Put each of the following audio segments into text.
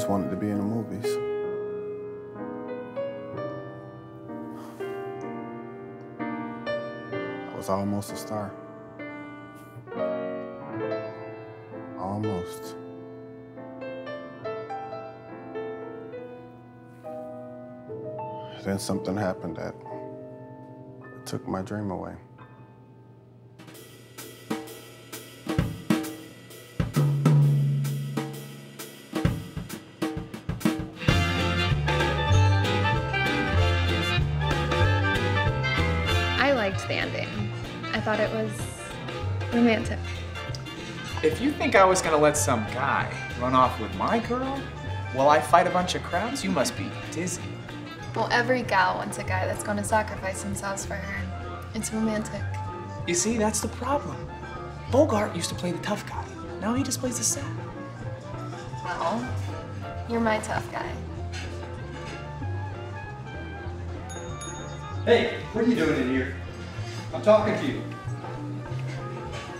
always wanted to be in the movies. I was almost a star. Almost. Then something happened that took my dream away. Think I was gonna let some guy run off with my girl while I fight a bunch of crowds, you must be dizzy. Well, every gal wants a guy that's gonna sacrifice themselves for her. It's romantic. You see, that's the problem. Bogart used to play the tough guy. Now he just plays the sad. Well, you're my tough guy. Hey, what are you doing in here? I'm talking to you.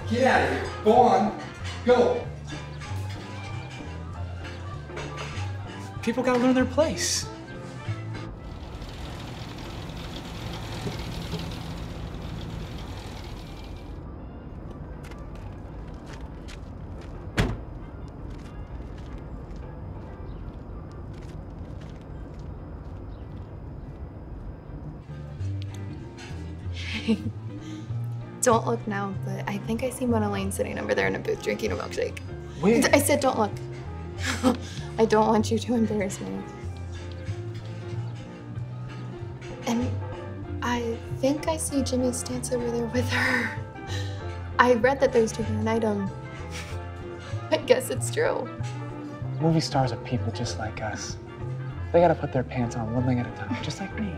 Get out of here. Go on. Go. People gotta learn their place. Don't look now, but I think I see Mona Lane sitting over there in a booth drinking a milkshake. Wait. I said don't look. I don't want you to embarrass me. And I think I see Jimmy Stance over there with her. I read that those two were an item. I guess it's true. Movie stars are people just like us. They gotta put their pants on one leg at a time, just like me.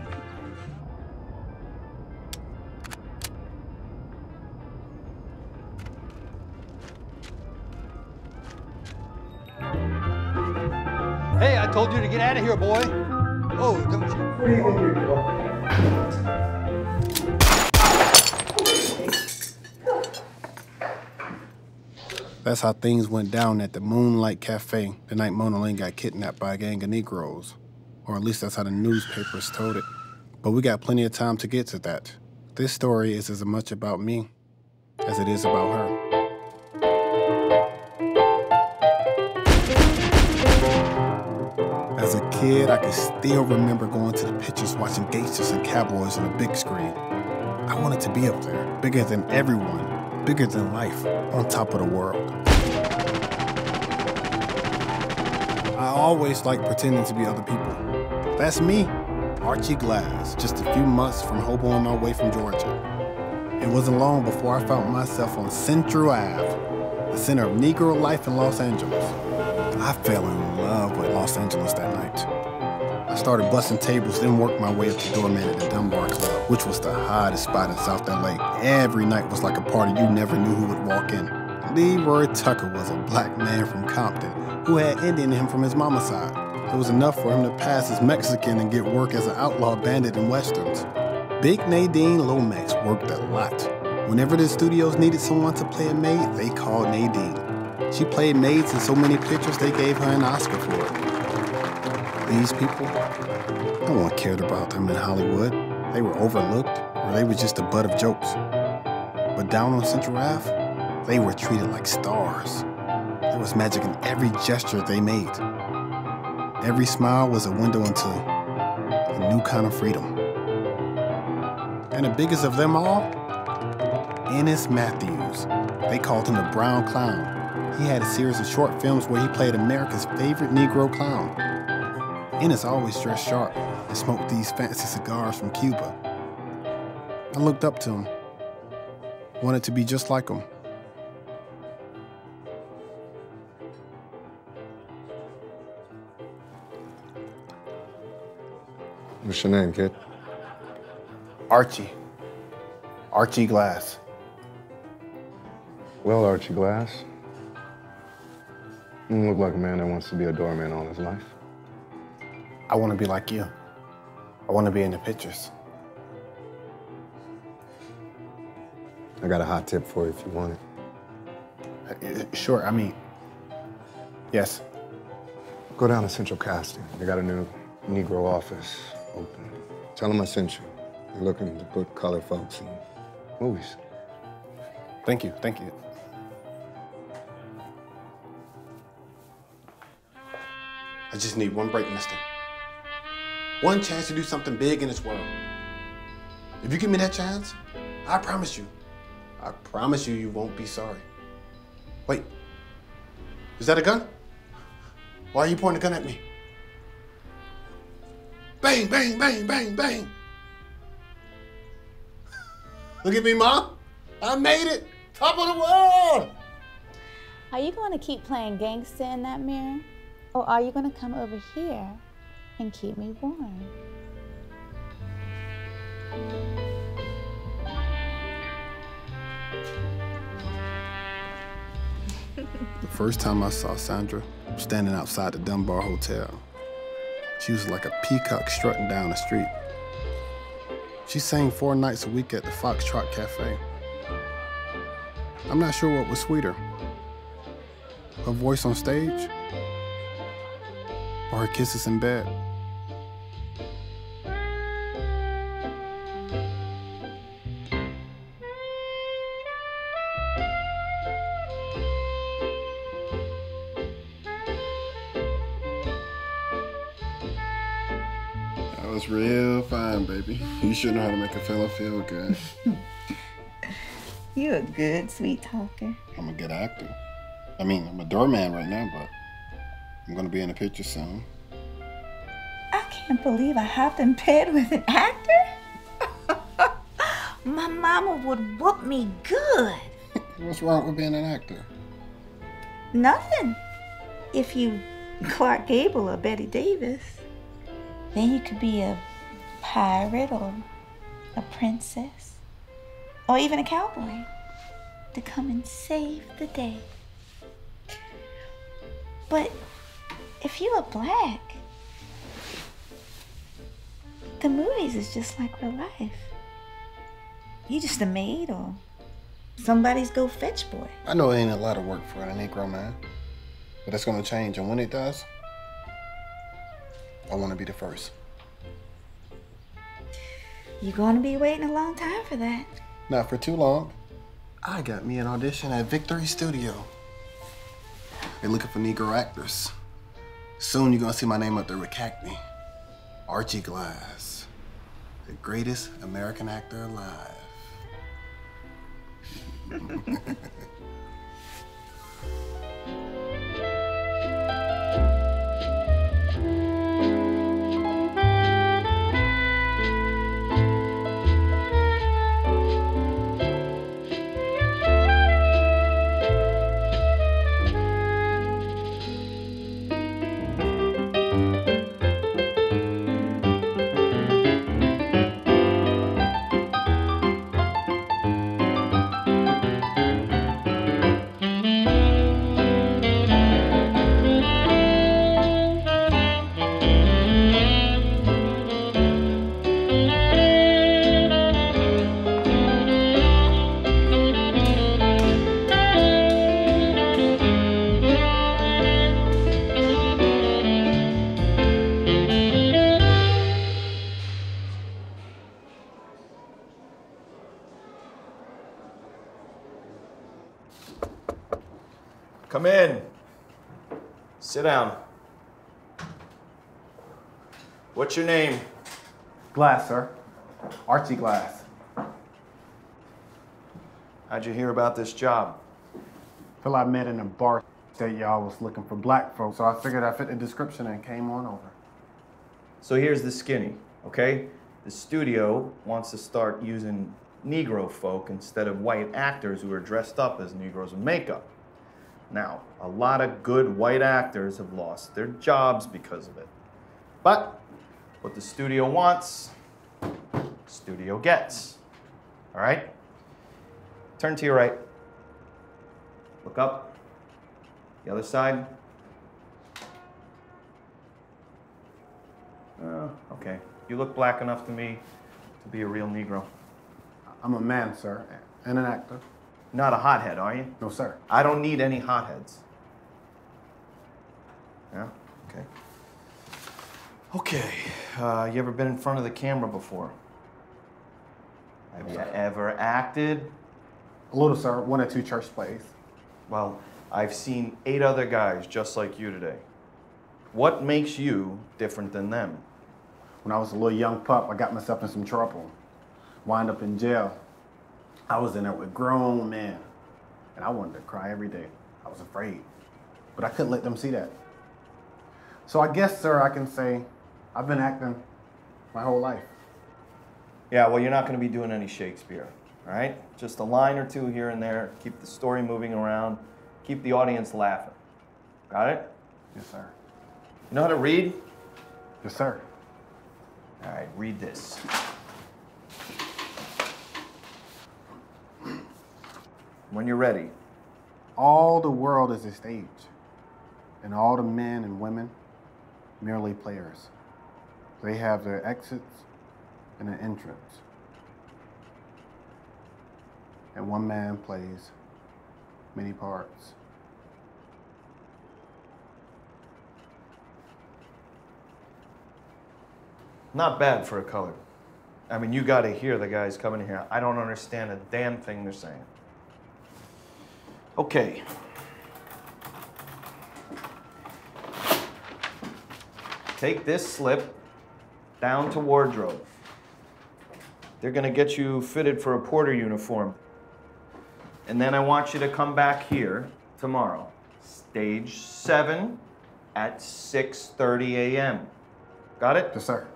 That's how things went down at the Moonlight Cafe the night Mona Lane got kidnapped by a gang of Negroes. Or at least that's how the newspapers told it. But we got plenty of time to get to that. This story is as much about me as it is about her. As a kid, I can still remember going to the pictures watching gangsters and cowboys on a big screen. I wanted to be up there, bigger than everyone, bigger than life, on top of the world. I always like pretending to be other people. That's me, Archie Glass, just a few months from hoboing my way from Georgia. It wasn't long before I found myself on Central Ave, the center of Negro life in Los Angeles. I fell in love with Los Angeles that started busting tables, then worked my way up to doorman at the Dunbar Club, which was the hottest spot in South LA. Every night was like a party you never knew who would walk in. Leroy Tucker was a black man from Compton who had Indian in him from his mama's side. It was enough for him to pass as Mexican and get work as an outlaw bandit in westerns. Big Nadine Lomax worked a lot. Whenever the studios needed someone to play a maid, they called Nadine. She played maids in so many pictures they gave her an Oscar for it. These people, no one cared about them in Hollywood. They were overlooked, or they were just the butt of jokes. But down on Central Ave, they were treated like stars. There was magic in every gesture they made. Every smile was a window into a new kind of freedom. And the biggest of them all, Ennis Matthews. They called him the Brown Clown. He had a series of short films where he played America's favorite Negro clown. Ennis always dressed sharp and smoked these fancy cigars from Cuba. I looked up to him, wanted to be just like him. What's your name, kid? Archie. Archie Glass. Well, Archie Glass. You look like a man that wants to be a doorman all his life. I want to be like you. I want to be in the pictures. I got a hot tip for you if you want it. Uh, Sure, I mean, yes. Go down to Central Casting. They got a new Negro office open. Tell them I sent you. They're looking to put color folks in movies. Thank you, thank you. I just need one break, mister. One chance to do something big in this world. If you give me that chance, I promise you, I promise you, you won't be sorry. Wait, is that a gun? Why are you pointing a gun at me? Bang, bang, bang, bang, bang. Look at me, Mom. I made it. Top of the world. Are you going to keep playing gangster in that mirror? Or are you going to come over here and keep me warm? The first time I saw Sandra standing outside the Dunbar Hotel, she was like a peacock strutting down the street. She sang four nights a week at the Foxtrot Cafe. I'm not sure what was sweeter her voice on stage or her kisses in bed. Real fine, baby. You should know how to make a fella feel good. You're a good, sweet talker. I'm a good actor. I mean, I'm a doorman right now, but I'm gonna be in a picture soon. I can't believe I hopped in bed with an actor. My mama would whoop me good. What's wrong with being an actor? Nothing. If you Clark Gable or Bette Davis, then you could be a pirate or a princess or even a cowboy to come and save the day. But if you are black, the movies is just like real life. You just a maid or somebody's go fetch boy. I know it ain't a lot of work for a Negro man, but it's gonna change, and when it does, I wanna be the first. You're gonna be waiting a long time for that. Not for too long. I got me an audition at Victory Studio. They're looking for Negro actors. Soon you're gonna see my name up there with Cagney. Archie Glass, the greatest American actor alive. Sit down. What's your name? Glass, sir. Archie Glass. How'd you hear about this job? Feel I met in a bar that y'all was looking for black folks, so I figured I fit the description and came on over. So here's the skinny, okay? The studio wants to start using Negro folk instead of white actors who are dressed up as Negroes with makeup. Now, a lot of good white actors have lost their jobs because of it. But what the studio wants, studio gets. All right? Turn to your right. Look up. The other side. Oh, okay. You look black enough to me to be a real Negro. I'm a man, sir, and an actor. Not a hothead, are you? No, sir. I don't need any hotheads. Yeah? Okay. Okay. Uh, you ever been in front of the camera before? Have you ever acted? A little, sir. One or two church plays. Well, I've seen eight other guys just like you today. What makes you different than them? When I was a little young pup, I got myself in some trouble. Wind up in jail. I was in there with grown men. And I wanted to cry every day. I was afraid. But I couldn't let them see that. So I guess, sir, I can say I've been acting my whole life. Yeah, well, you're not going to be doing any Shakespeare, all right? Just a line or two here and there. Keep the story moving around. Keep the audience laughing. Got it? Yes, sir. You know how to read? Yes, sir. All right, read this. When you're ready. All the world is a stage, and all the men and women merely players. They have their exits and an entrance. And one man plays many parts. Not bad for a color. I mean, you got to hear the guys coming here. I don't understand a damn thing they're saying. Okay. Take this slip down to wardrobe. They're going to get you fitted for a porter uniform. And then I want you to come back here tomorrow. Stage 7 at 6:30 a.m. Got it? Yes, sir.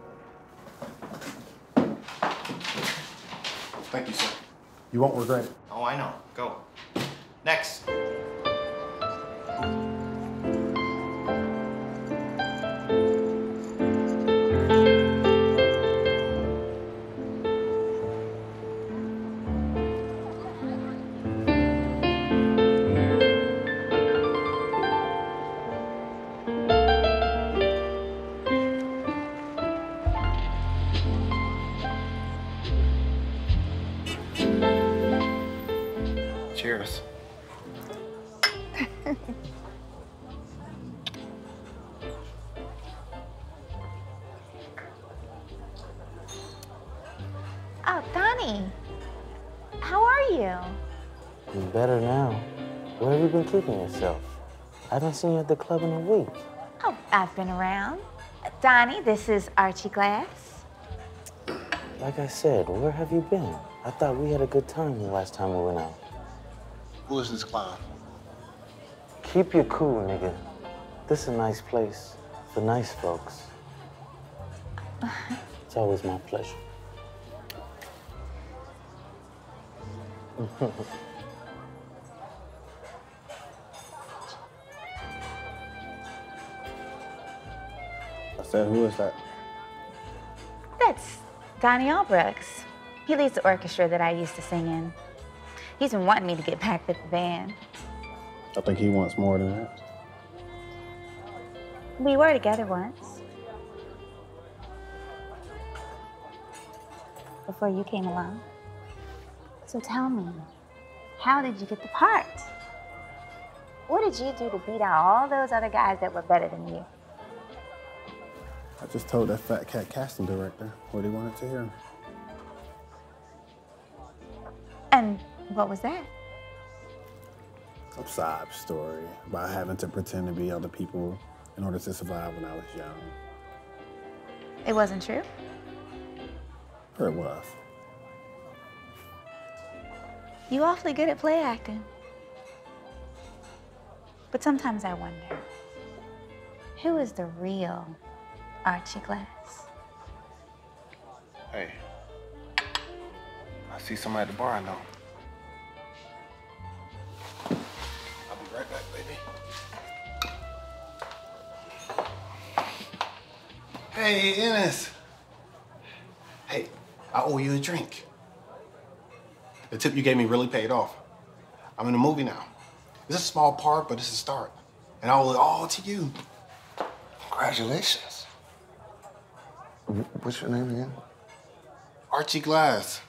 Thank you, sir. You won't regret it. Oh, I know. Go. Next. I haven't seen you at the club in a week. Oh, I've been around. Donnie, this is Archie Glass. Like I said, where have you been? I thought we had a good time the last time we went out. Who is this clown? Keep your cool, nigga. This is a nice place for nice folks. It's always my pleasure. said, who is that? That's Donnie Albrooks. He leads the orchestra that I used to sing in. He's been wanting me to get back with the band. I think he wants more than that. We were together once. Before you came along. So tell me, how did you get the part? What did you do to beat out all those other guys that were better than you? I just told that fat cat casting director what he wanted to hear. And what was that? A sob story about having to pretend to be other people in order to survive when I was young. It wasn't true? Or it was. You awfully good at play acting. But sometimes I wonder, who is the real Archie Glass? Hey, I see somebody at the bar I know. I'll be right back, baby. Hey, Ennis. Hey, I owe you a drink. The tip you gave me really paid off. I'm in a movie now. It's a small part, but it's a start. And I owe it all to you. Congratulations. What's your name again? Archie Glass.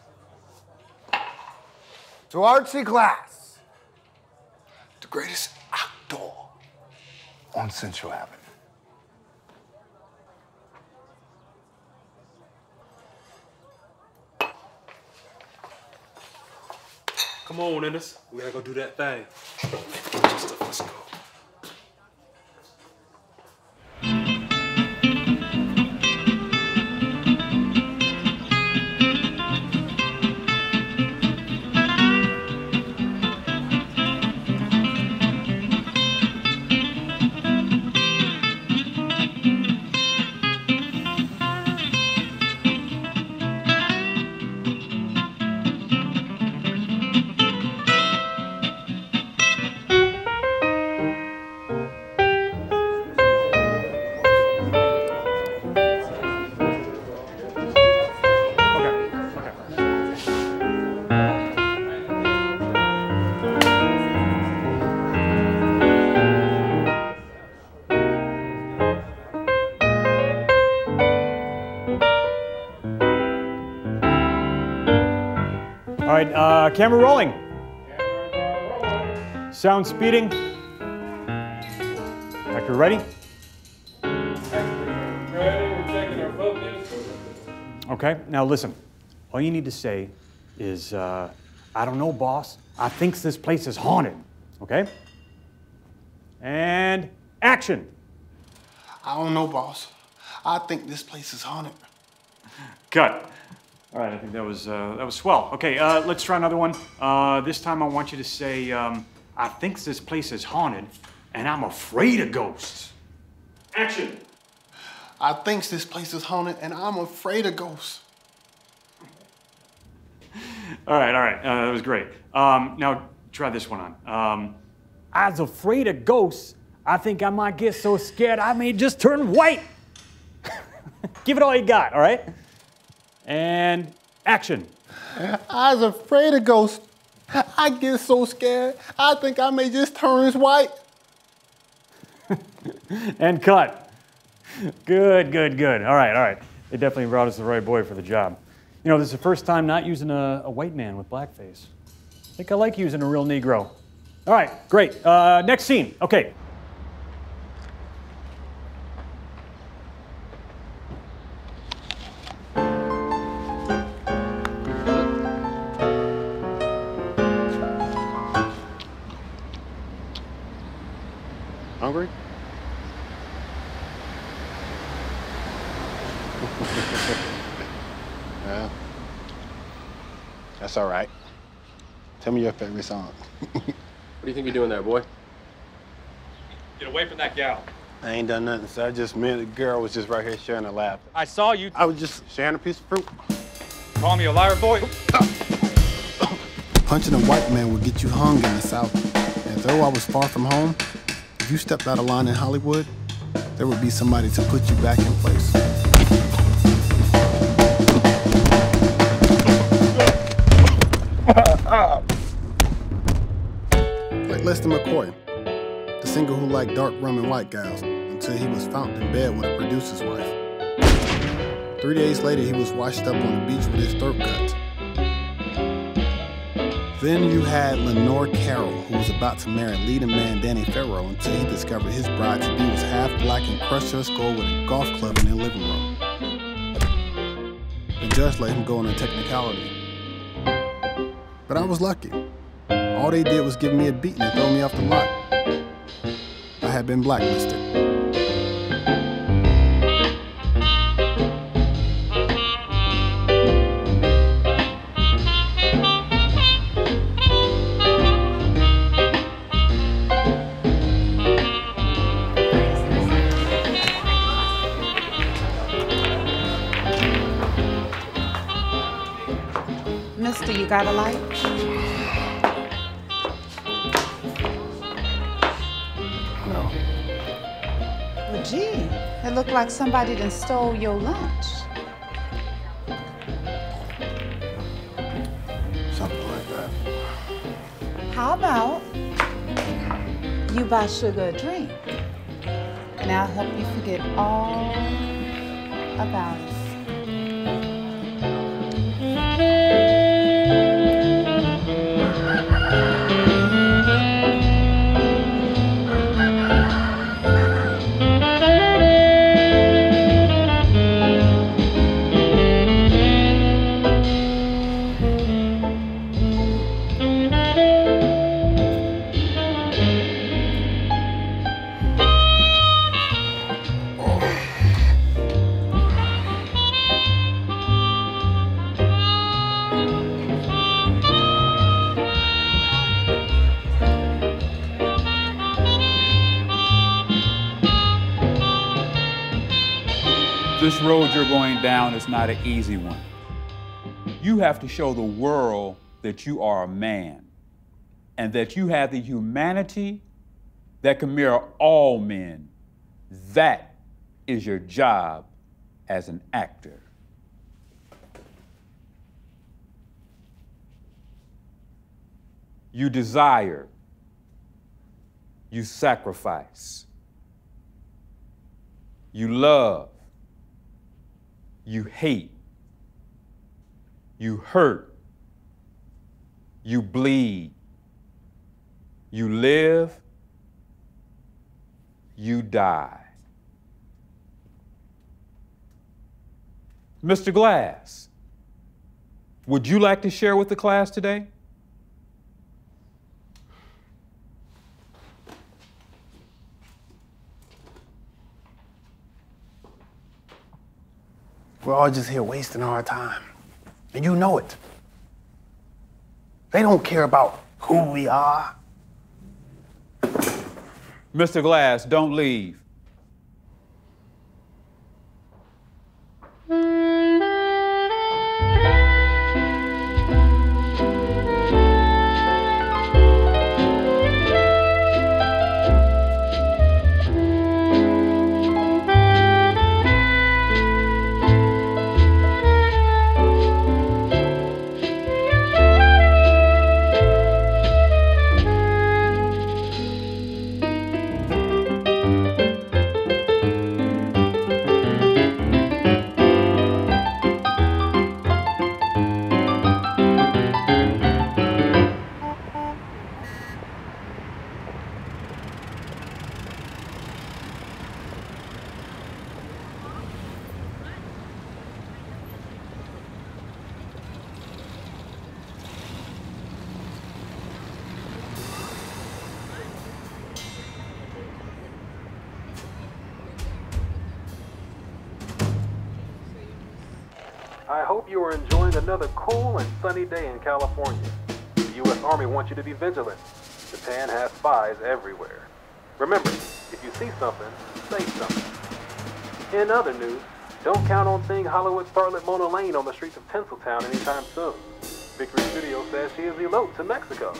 To Archie Glass, the greatest actor on Central Avenue. Come on, Ennis. We gotta go do that thing. Let's go. Uh, camera rolling. Sound speeding. Actor ready? Okay, now listen. All you need to say is, uh, I don't know, boss. I think this place is haunted. Okay? And action. I don't know, boss. I think this place is haunted. Cut. All right, I think that was uh, that was swell. Okay, uh, let's try another one. Uh, this time I want you to say, um, "I think this place is haunted, and I'm afraid of ghosts." Action. I think this place is haunted, and I'm afraid of ghosts. All right, all right, uh, that was great. Um, now try this one on. Um, I was afraid of ghosts. I think I might get so scared I may just turn white. Give it all you got, all right? And action. I was afraid of ghosts. I get so scared, I think I may just turn white. and cut. Good, good, good. All right, all right. They definitely brought us the right boy for the job. You know, this is the first time not using a, a white man with blackface. I think I like using a real Negro. All right, great. Uh, next scene. Okay. Your favorite song. What do you think you're doing there, boy? Get away from that gal. I ain't done nothing, sir. I just met a girl was just right here sharing a laugh. I saw you. I was just sharing a piece of fruit. Call me a liar, boy. Punching a white man would get you hung in the South. And though I was far from home, if you stepped out of line in Hollywood, there would be somebody to put you back in place. Lester McCoy, the singer who liked dark rum and white gals until he was found in bed with a producer's wife. Three days later, he was washed up on the beach with his throat cut. Then you had Lenore Carroll, who was about to marry leading man Danny Farrow until he discovered his bride to be was half black and crushed her skull with a golf club in their living room. The judge let him go on a technicality. But I was lucky. All they did was give me a beating and throw me off the lot. I had been blacklisted. Mister, you got a light? It looked like somebody done stole your lunch. Something like that. How about you buy sugar a drink, and I'll help you forget all about it. Down is not an easy one. You have to show the world that you are a man and that you have the humanity that can mirror all men. That is your job as an actor. You desire, you sacrifice, you love, you hate, you hurt, you bleed, you live, you die. Mr. Glass, would you like to share with the class today? We're all just here wasting our time. And you know it. They don't care about who we are. Mr. Glass, don't leave. Cool and sunny day in California. The U.S. Army wants you to be vigilant. Japan has spies everywhere. Remember, if you see something, say something. In other news, don't count on seeing Hollywood starlet Mona Lane on the streets of Tinseltown anytime soon. Victory Studio says she is eloped to Mexico.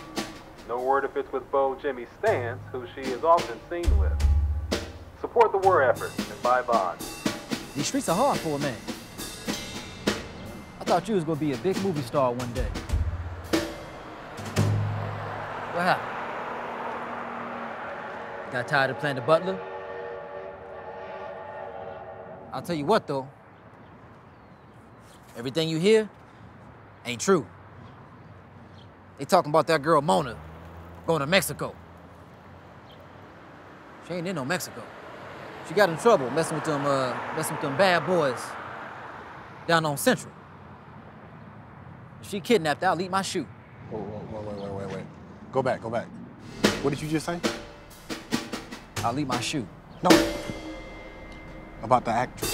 No word if it's with beau Jimmy Stans, who she is often seen with. Support the war effort and buy bonds. These streets are hard for a man. Thought you was gonna be a big movie star one day. What happened? Got tired of playing the butler? I'll tell you what though. Everything you hear ain't true. They talking about that girl Mona going to Mexico. She ain't in no Mexico. She got in trouble messing with them, uh, messing with them bad boys down on Central. If she kidnapped, I'll eat my shoe. Whoa, whoa, wait, wait, wait, wait. Go back, go back. What did you just say? I'll eat my shoe. No. About the actress.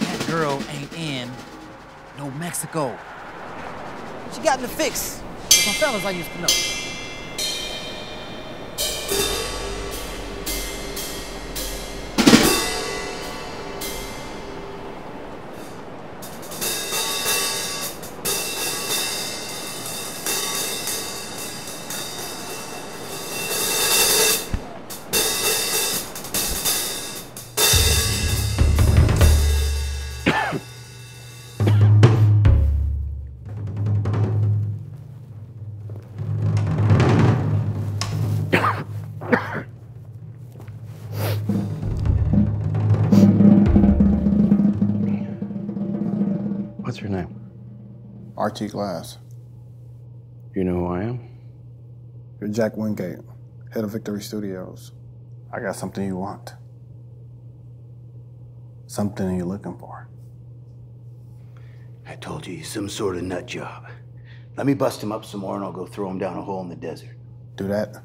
That girl ain't in no Mexico. She got in the fix with some fellas I used to know. Archie Glass. You know who I am? You're Jack Wingate, head of Victory Studios. I got something you want. Something you're looking for. I told you he's some sort of nut job. Let me bust him up some more and I'll go throw him down a hole in the desert. Do that,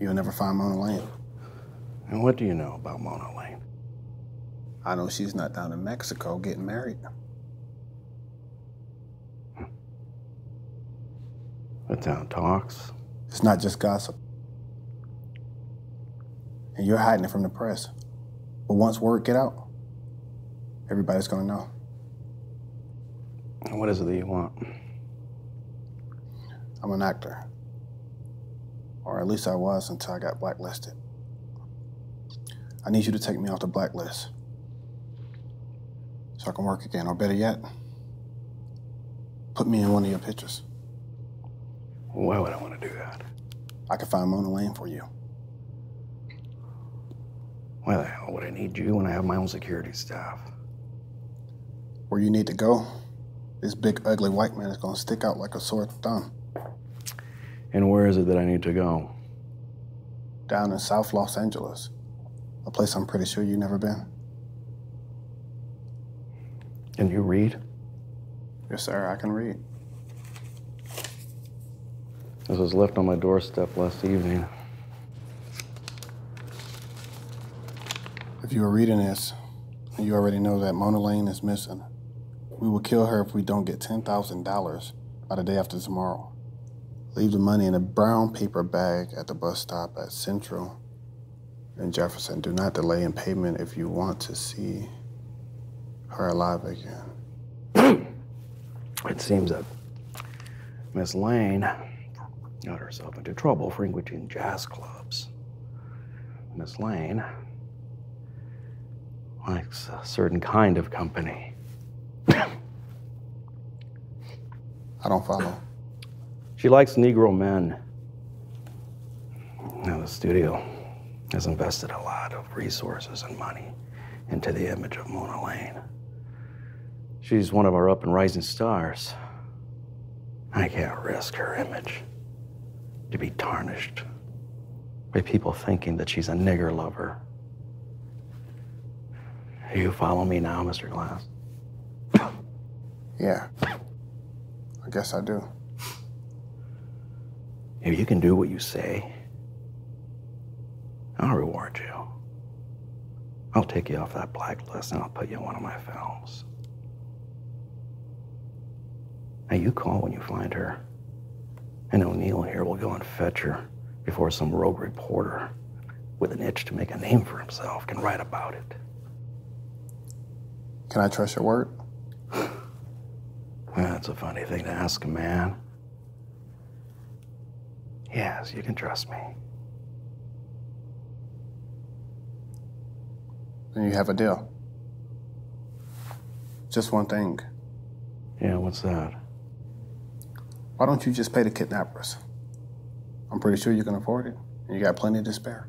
you'll never find Mona Lane. And what do you know about Mona Lane? I know she's not down in Mexico getting married. The town talks. It's not just gossip. And you're hiding it from the press. But once word get out, everybody's gonna know. And what is it that you want? I'm an actor. Or at least I was until I got blacklisted. I need you to take me off the blacklist. So I can work again, or better yet, put me in one of your pictures. Why would I want to do that? I can find Mona Lane for you. Why the hell would I need you when I have my own security staff? Where you need to go, this big ugly white man is gonna stick out like a sore thumb. And where is it that I need to go? Down in South Los Angeles. A place I'm pretty sure you've never been. Can you read? Yes, sir, I can read. This was left on my doorstep last evening. If you are reading this, and you already know that Mona Lane is missing, we will kill her if we don't get $10,000 by the day after tomorrow. Leave the money in a brown paper bag at the bus stop at Central and Jefferson. Do not delay in payment if you want to see her alive again. It seems that Miss Lane got herself into trouble frequenting jazz clubs. Miss Lane likes a certain kind of company. I don't follow. She likes Negro men. Now, the studio has invested a lot of resources and money into the image of Mona Lane. She's one of our up and rising stars. I can't risk her image to be tarnished by people thinking that she's a nigger lover. You follow me now, Mr. Glass? Yeah. I guess I do. If you can do what you say, I'll reward you. I'll take you off that blacklist and I'll put you in one of my films. Now you call when you find her, and O'Neill here will go and fetch her before some rogue reporter with an itch to make a name for himself can write about it. Can I trust your word? That's a funny thing to ask a man. Yes, you can trust me. Then you have a deal. Just one thing. Yeah, what's that? Why don't you just pay the kidnappers? I'm pretty sure you can afford it, and you got plenty to spare.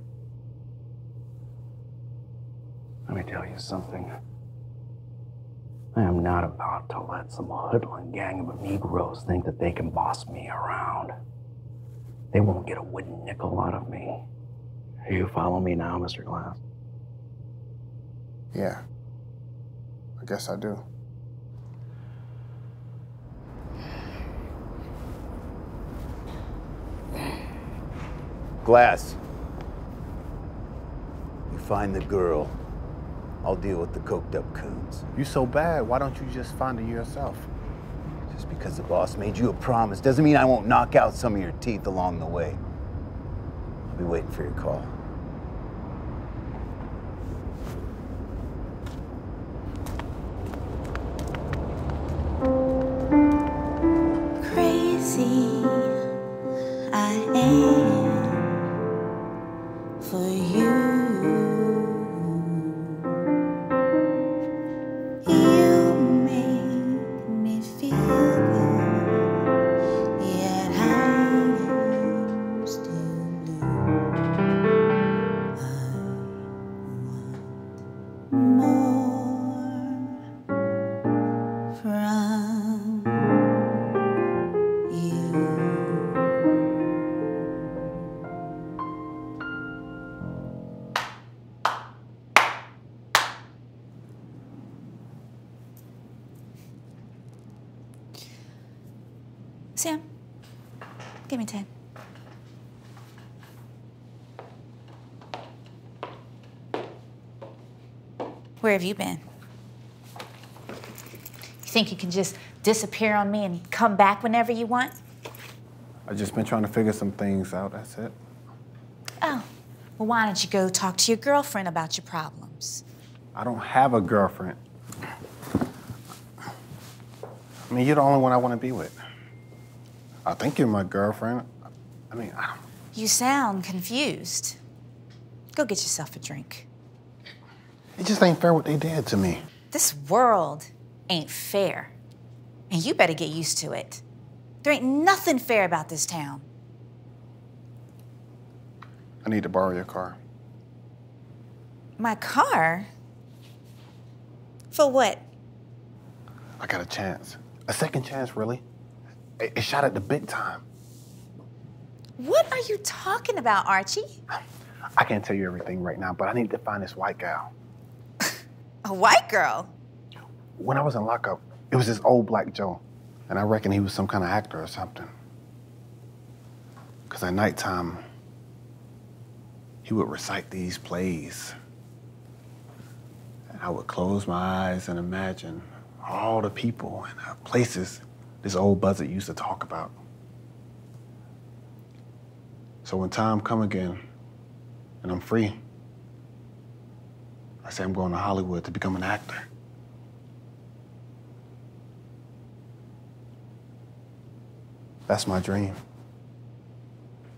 Let me tell you something. I am not about to let some hoodlum gang of Negroes think that they can boss me around. They won't get a wooden nickel out of me. You follow me now, Mr. Glass? Yeah. I guess I do. Glass. You find the girl. I'll deal with the coked up coons. You so bad, why don't you just find her yourself? Just because the boss made you a promise doesn't mean I won't knock out some of your teeth along the way. I'll be waiting for your call. Where have you been? You think you can just disappear on me and come back whenever you want? I've just been trying to figure some things out, that's it. Oh, Well, why don't you go talk to your girlfriend about your problems? I don't have a girlfriend. I mean, you're the only one I want to be with. I think you're my girlfriend. I mean, I don't. You sound confused. Go get yourself a drink. It just ain't fair what they did to me. This world ain't fair. And you better get used to it. There ain't nothing fair about this town. I need to borrow your car. My car? For what? I got a chance. A second chance, really. It, shot at the big time. What are you talking about, Archie? I can't tell you everything right now, but I need to find this white gal. A white girl? When I was in lockup, it was this old black Joe, and I reckon he was some kind of actor or something. Because at nighttime, he would recite these plays. And I would close my eyes and imagine all the people and the places this old buzzard used to talk about. So when time come again and I'm free, I say I'm going to Hollywood to become an actor. That's my dream.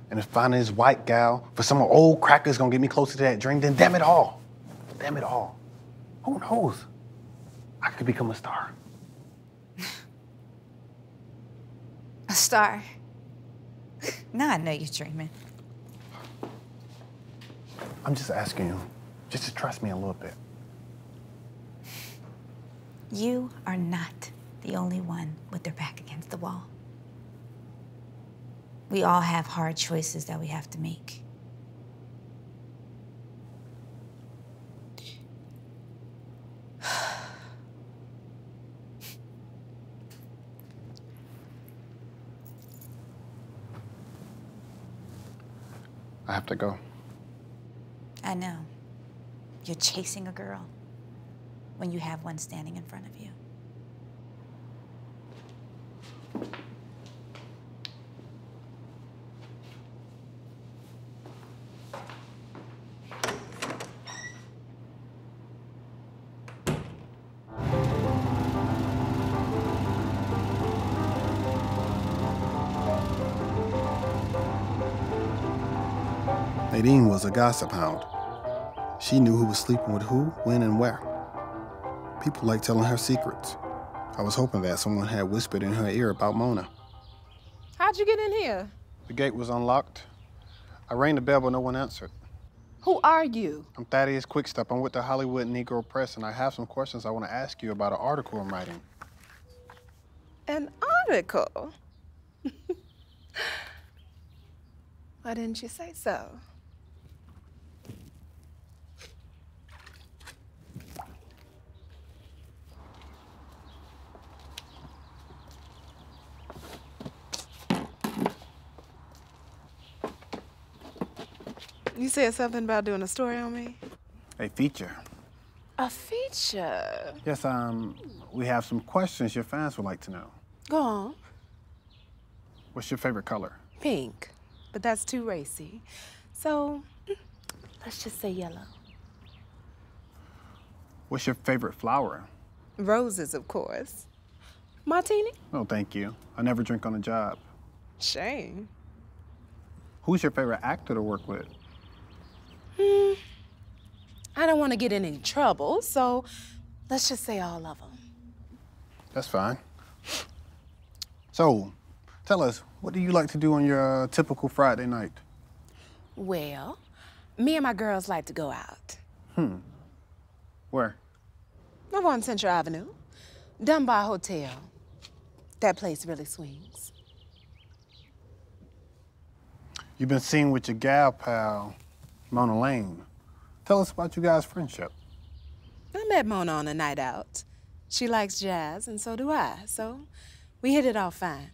And if finding this white gal for some old cracker's gonna get me closer to that dream, then damn it all. Damn it all. Who knows? I could become a star. A star. now I know you're dreaming. I'm just asking you, just to trust me a little bit. You are not the only one with their back against the wall. We all have hard choices that we have to make. I have to go. I know. You're chasing a girl when you have one standing in front of you. Nadine was a gossip hound. She knew who was sleeping with who, when, and where. People like telling her secrets. I was hoping that someone had whispered in her ear about Mona. How'd you get in here? The gate was unlocked. I rang the bell, but no one answered. Who are you? I'm Thaddeus Quickstep. I'm with the Hollywood Negro Press, and I have some questions I want to ask you about an article I'm writing. An article? Why didn't you say so? You said something about doing a story on me? A feature. A feature? Yes, um, we have some questions your fans would like to know. Go on. What's your favorite color? Pink. But that's too racy. So, let's just say yellow. What's your favorite flower? Roses, of course. Martini? No, thank you. I never drink on the job. Shame. Who's your favorite actor to work with? Hmm. I don't want to get in any trouble, so let's just say all of them. That's fine. So, tell us, what do you like to do on your uh, typical Friday night? Well, me and my girls like to go out. Hmm. Where? Over on Central Avenue, Dunbar Hotel. That place really swings. You've been seen with your gal pal, Mona Lane. Tell us about you guys' friendship. I met Mona on a night out. She likes jazz, and so do I, so we hit it off fine.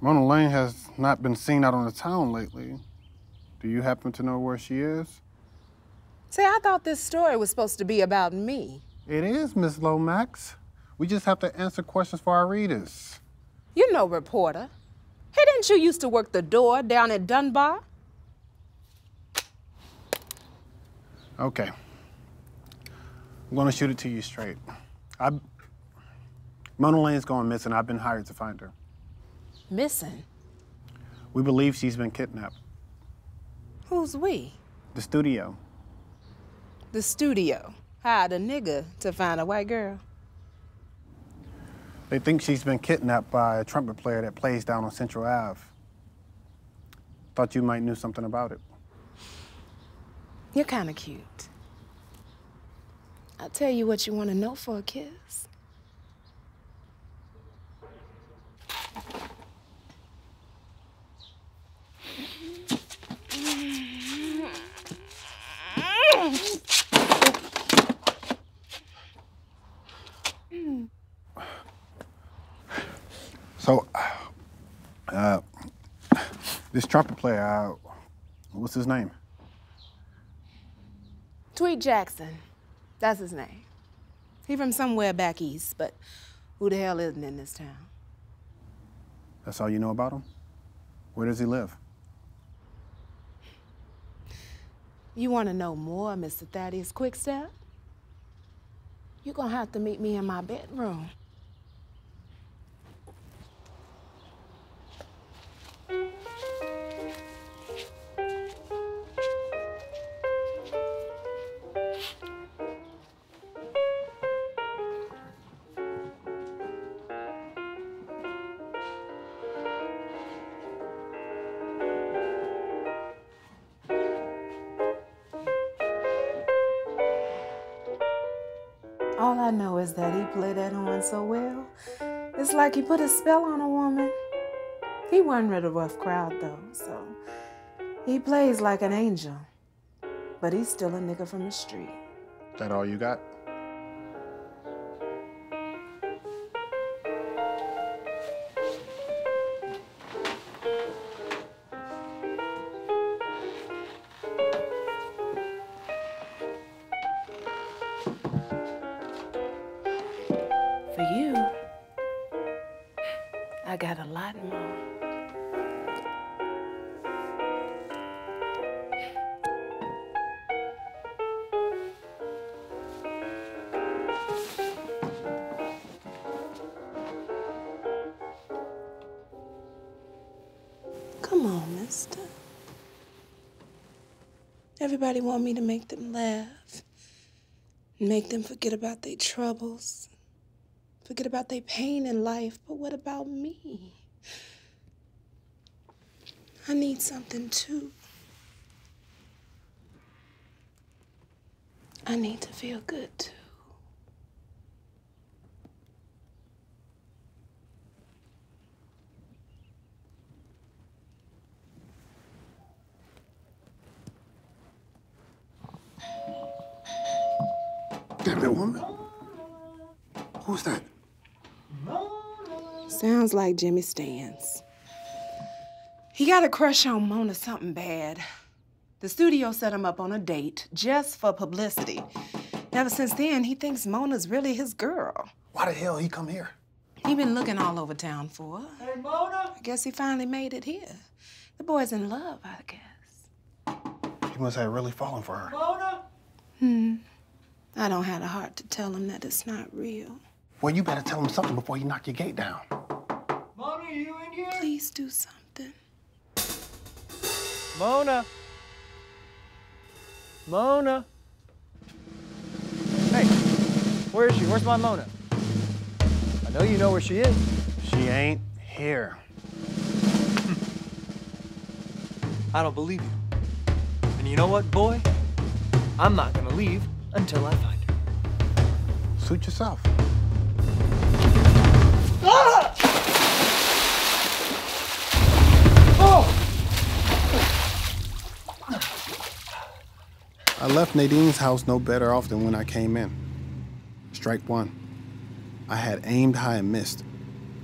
Mona Lane has not been seen out on the town lately. Do you happen to know where she is? Say, I thought this story was supposed to be about me. It is, Miss Lomax. We just have to answer questions for our readers. You're no reporter. Hey, didn't you used to work the door down at Dunbar? Okay. I'm gonna shoot it to you straight. I Mona Lane's gone missing. I've been hired to find her. Missing. We believe she's been kidnapped. Who's we? The studio. The studio. Hired a nigga to find a white girl. They think she's been kidnapped by a trumpet player that plays down on Central Ave. Thought you might knew something about it. You're kind of cute. I'll tell you what you want to know for a kiss. So, uh, this trumpet player, uh, what's his name? Tweet Jackson. That's his name. He from somewhere back east, but who the hell isn't in this town? That's all you know about him? Where does he live? You want to know more, Mr. Thaddeus Quickstep? You're gonna have to meet me in my bedroom. So well. It's like he put a spell on a woman. He wasn't with a rough crowd though, so he plays like an angel. But he's still a nigga from the street. That all you got? Everybody want me to make them laugh. Make them forget about their troubles. Forget about their pain in life, but what about me? I need something too. I need to feel good too. Sounds like Jimmy Stans. He got a crush on Mona something bad. The studio set him up on a date just for publicity. Ever since then, he thinks Mona's really his girl. Why the hell he come here? He been looking all over town for her. Hey, Mona! I guess he finally made it here. The boy's in love, I guess. He must have really fallen for her. Mona! Hmm. I don't have the heart to tell him that it's not real. Well, you better tell him something before you knock your gate down. Mona, you in here? Please do something. Mona. Mona. Hey, where is she? Where's my Mona? I know you know where she is. She ain't here. I don't believe you. And you know what, boy? I'm not gonna leave until I find her. Suit yourself. Ah! I left Nadine's house no better off than when I came in. Strike one. I had aimed high and missed.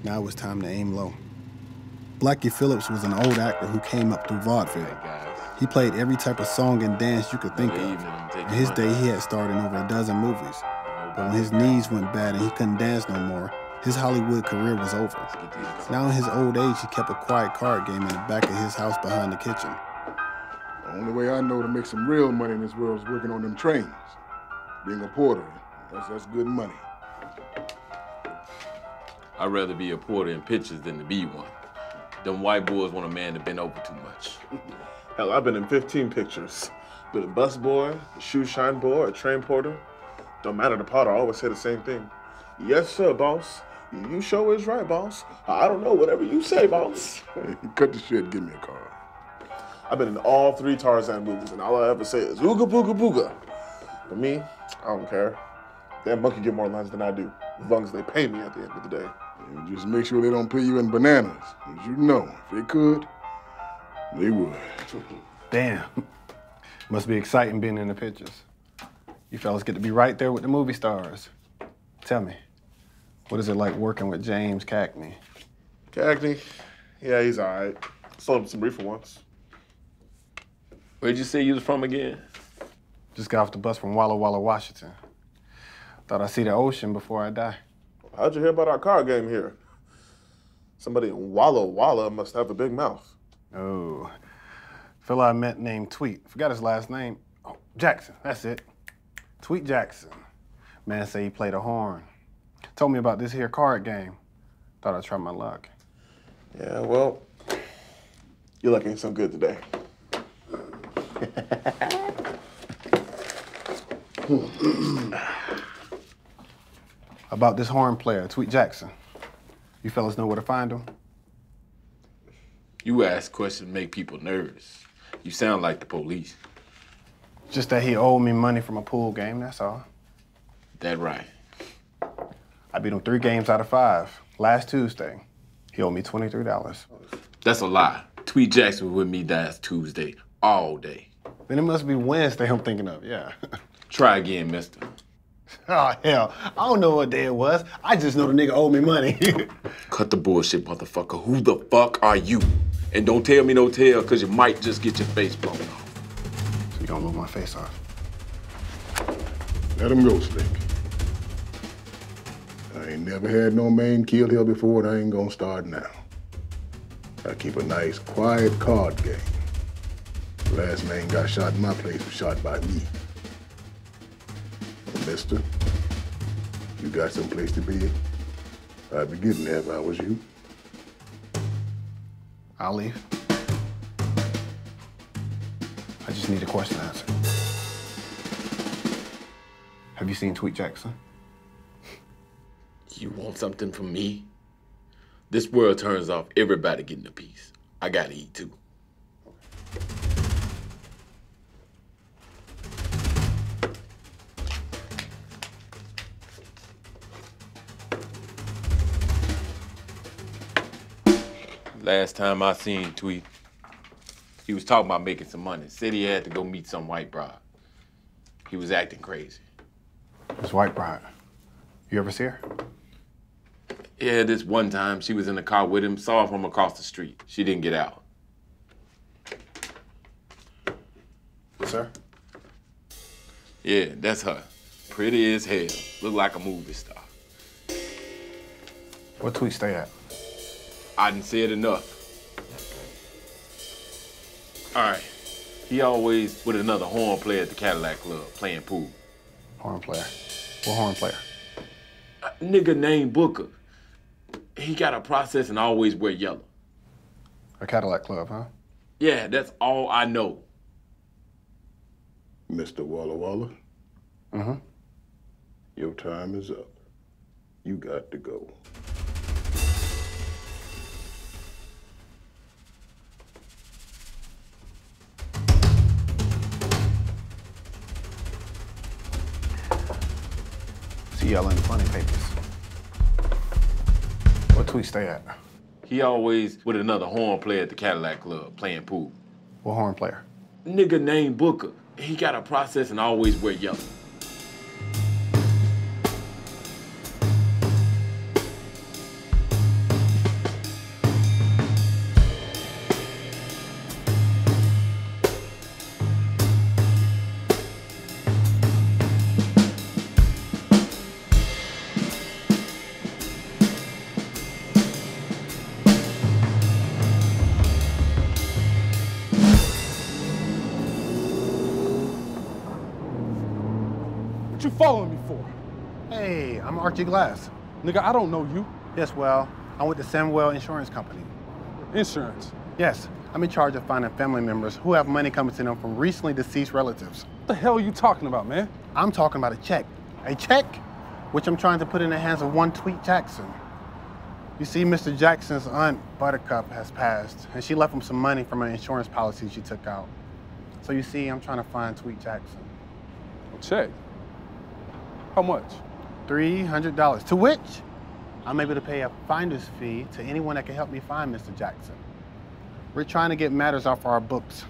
Now it was time to aim low. Blackie Phillips was an old actor who came up through vaudeville. He played every type of song and dance you could think of. In his day, he had starred in over a dozen movies. But when his knees went bad and he couldn't dance no more, His Hollywood career was over. Now in his old age, he kept a quiet card game in the back of his house behind the kitchen. The only way I know to make some real money in this world is working on them trains. Being a porter, that's, that's good money. I'd rather be a porter in pictures than to be one. Them white boys want a man to bend over too much. Hell, I've been in 15 pictures. Been a bus boy, a shoe shine boy, a train porter. Don't matter the part, I always say the same thing. Yes, sir, boss. You sure is right, boss. I don't know, whatever you say, boss. Hey, cut the shit, give me a card. I've been in all three Tarzan movies, and all I ever say is ooga booga booga. But me, I don't care. That monkey get more lines than I do, as long as they pay me at the end of the day. And just make sure they don't put you in bananas. As you know, if they could, they would. Damn. Must be exciting being in the pictures. You fellas get to be right there with the movie stars. Tell me, what is it like working with James Cagney? Cagney? Yeah, he's all right. Sold him some reefer once. Where'd you say you was from again? Just got off the bus from Walla Walla, Washington. Thought I'd see the ocean before I die. How'd you hear about our card game here? Somebody in Walla Walla must have a big mouth. Oh. Fella I met named Tweet. Forgot his last name. Oh, Jackson, that's it. Tweet Jackson. Man say he played a horn. Told me about this here card game. Thought I'd try my luck. Yeah, well, your luck ain't so good today. About this horn player, Tweet Jackson. You fellas know where to find him? You ask questions make people nervous. You sound like the police. Just that he owed me money from a pool game, that's all. That right. I beat him three games out of five. Last Tuesday, he owed me $23. That's a lie. Tweet Jackson was with me last Tuesday, all day. Then it must be Wednesday I'm thinking of, yeah. Try again, mister. Oh, hell. I don't know what day it was. I just know the nigga owed me money. Cut the bullshit, motherfucker. Who the fuck are you? And don't tell me no tale, because you might just get your face blown off. so you gonna move my face off? Let him go, Slick. I ain't never had no man killed here before, and I ain't gonna start now. I keep a nice, quiet card game. The last man got shot in my place was shot by me. Well, mister, you got some place to be? I'd be getting there if I was you. I'll leave. I just need a question answered. Have you seen Tweet Jackson? You want something from me? This world turns off everybody getting a piece. I gotta eat too. Last time I seen Tweet, he was talking about making some money. Said he had to go meet some white broad. He was acting crazy. This white bride. You ever see her? Yeah, this one time she was in the car with him, saw him from across the street. She didn't get out. Sir? Yeah, that's her. Pretty as hell. Look like a movie star. What Tweet stay at? I didn't say it enough. All right. He always with another horn player at the Cadillac Club playing pool. Horn player. What horn player? A nigga named Booker. He got a process and always wear yellow. A Cadillac Club, huh? Yeah, that's all I know. Mr. Walla Walla, Uh-huh. your time is up. You got to go. See y'all in the funny papers. What Tweet stay at? He always with another horn player at the Cadillac Club playing pool. What horn player? Nigga named Booker. He got a process and always wear yellow. Glass. Nigga, I don't know you. Yes, well, I'm with the Samwell Insurance Company. Insurance? Yes, I'm in charge of finding family members who have money coming to them from recently deceased relatives. What the hell are you talking about, man? I'm talking about a check. A check which I'm trying to put in the hands of one Tweet Jackson. You see, Mr. Jackson's aunt, Buttercup, has passed, and she left him some money from an insurance policy she took out. So you see, I'm trying to find Tweet Jackson. A check? How much? $300, to which I'm able to pay a finder's fee to anyone that can help me find Mr. Jackson. We're trying to get matters off our books.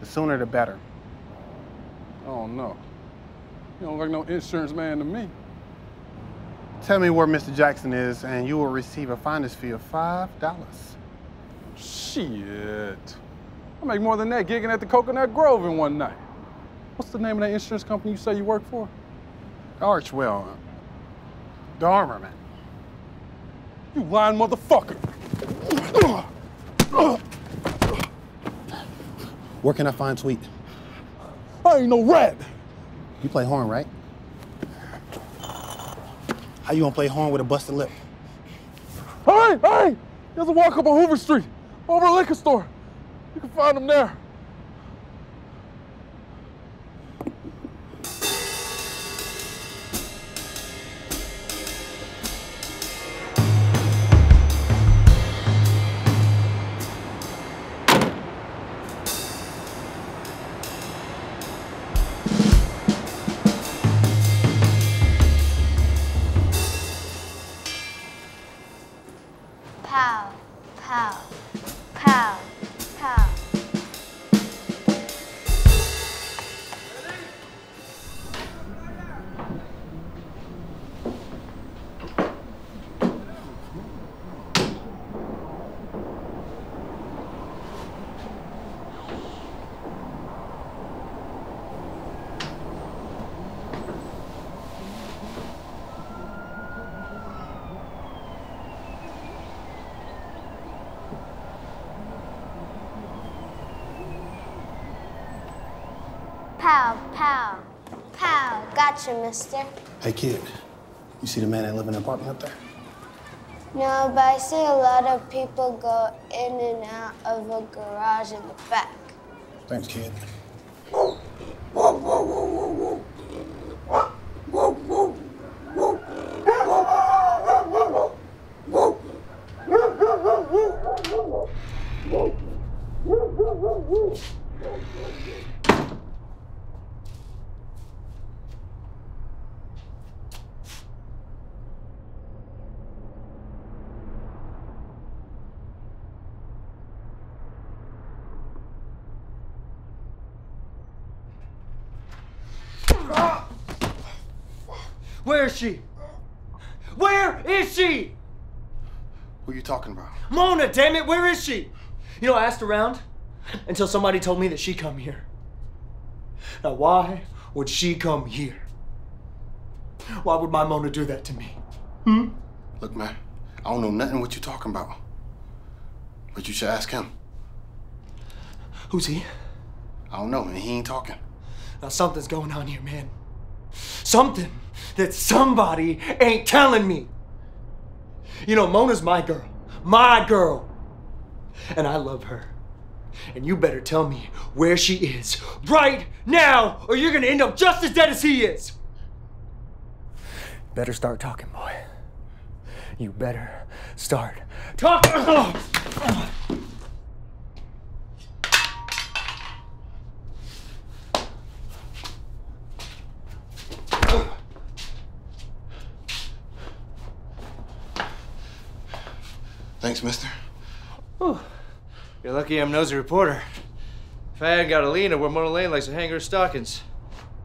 The sooner the better. Oh, no. You don't look like no insurance man to me. Tell me where Mr. Jackson is, and you will receive a finder's fee of $5. Shit. I make more than that gigging at the Coconut Grove in one night. What's the name of that insurance company you say you work for? Archwell. The armament. You lying motherfucker. Where can I find Tweet? I ain't no rat. You play horn, right? How you gonna play horn with a busted lip? Hey, hey! There's a walk up on Hoover Street, over a liquor store. You can find him there. Gotcha, mister. Hey, kid. You see the man that live in the apartment up there? No, but I see a lot of people go in and out of a garage in the back. Thanks, kid. Where is she? Where is she? Who you talking about? Mona, damn it, where is she? You know, I asked around until somebody told me that she come here. Now, why would she come here? Why would my Mona do that to me? Hmm? Look, man, I don't know nothing what you talking about. But you should ask him. Who's he? I don't know, and he ain't talking. Now, something's going on here, man. Something that somebody ain't telling me. You know, Mona's my girl. My girl. And I love her. And you better tell me where she is right now, or you're gonna end up just as dead as he is. Better start talking, boy. You better start talking. Thanks, mister. Whew. You're lucky I'm nosy reporter. If I hadn't got a lean where Mona Lane likes to hang her stockings,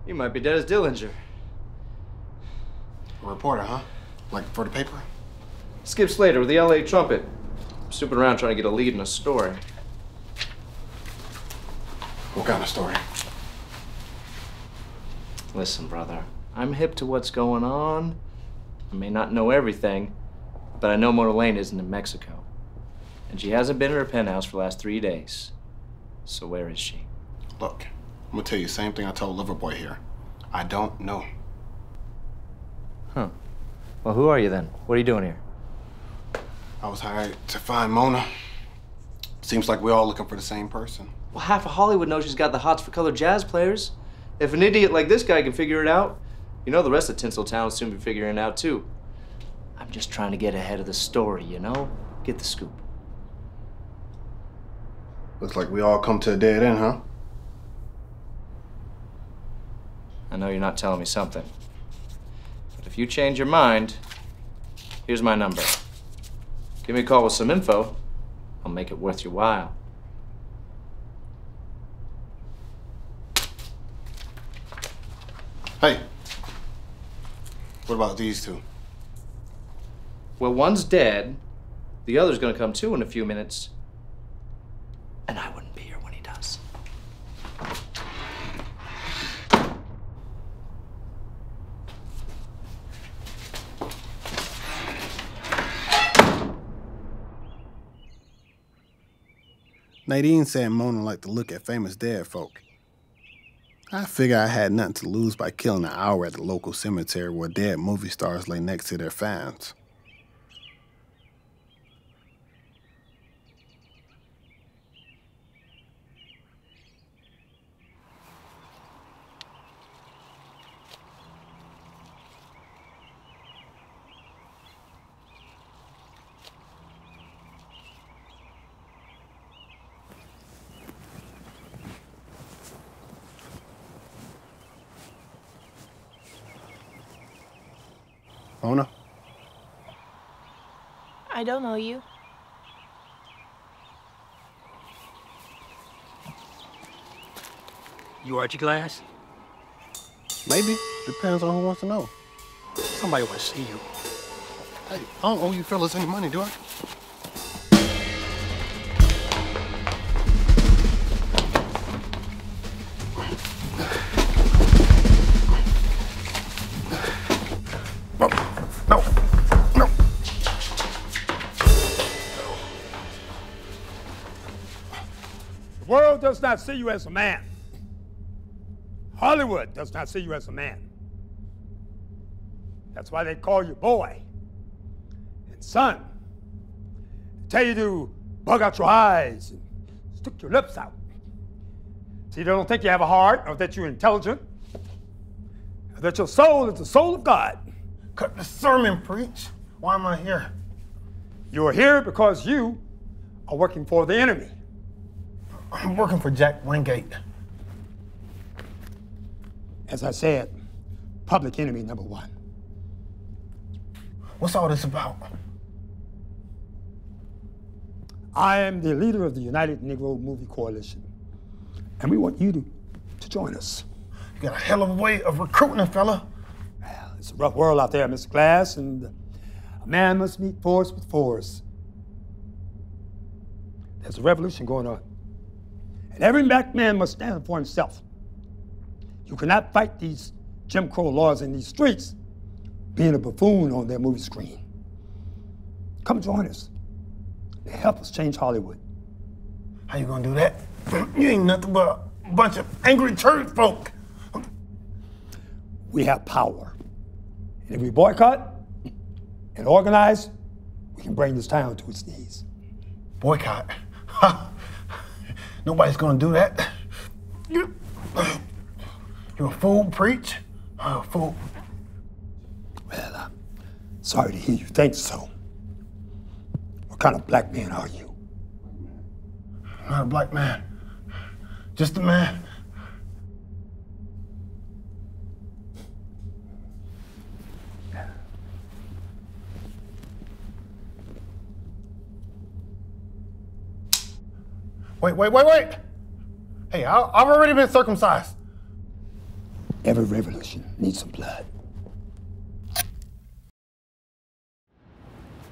you might be dead as Dillinger. A reporter, huh? Like for the paper? Skip Slater with the LA Trumpet. I'm snooping around trying to get a lead in a story. What kind of story? Listen, brother, I'm hip to what's going on. I may not know everything, but I know Mona Lane isn't in Mexico. And she hasn't been in her penthouse for the last three days. So where is she? Look, I'm gonna tell you the same thing I told Liverboy here. I don't know. Huh. Well, who are you then? What are you doing here? I was hired to find Mona. Seems like we're all looking for the same person. Well, half of Hollywood knows she's got the hots for colored jazz players. If an idiot like this guy can figure it out, you know the rest of Tinseltown will soon be figuring it out too. I'm just trying to get ahead of the story, you know? Get the scoop. Looks like we all come to a dead end, huh? I know you're not telling me something. But if you change your mind, here's my number. Give me a call with some info. I'll make it worth your while. Hey. What about these two? Well, one's dead. The other's gonna come to in a few minutes. And I wouldn't be here when he does. Nadine said Mona liked to look at famous dead folk. I figure I had nothing to lose by killing an hour at the local cemetery where dead movie stars lay next to their fans. Mona? I don't know you. You Archie Glass? Maybe. Depends on who wants to know. Somebody wants to see you. Hey, I don't owe you fellas any money, do I? Does not see you as a man. Hollywood does not see you as a man. That's why they call you boy and son. They tell you to bug out your eyes and stick your lips out. See, they don't think you have a heart or that you're intelligent or that your soul is the soul of God. Cut the sermon, preach. Why am I here? You are here because you are working for the enemy. I'm working for Jack Wingate. As I said, public enemy number one. What's all this about? I am the leader of the United Negro Movie Coalition, and we want you to, to join us. You got a hell of a way of recruiting a fella. It's a rough world out there, Mr. Glass, and a man must meet force with force. There's a revolution going on, and every black man must stand for himself. You cannot fight these Jim Crow laws in these streets being a buffoon on their movie screen. Come join us. Help us change Hollywood. How you gonna do that? You ain't nothing but a bunch of angry church folk. We have power. And if we boycott and organize, we can bring this town to its knees. Boycott? Nobody's gonna do that. You, you a fool, preach? Oh, a fool. Well, I'm sorry to hear you think so. What kind of black man are you? Not a black man. Just a man. Wait, wait, wait, wait! Hey, I, I've already been circumcised. Every revolution needs some blood.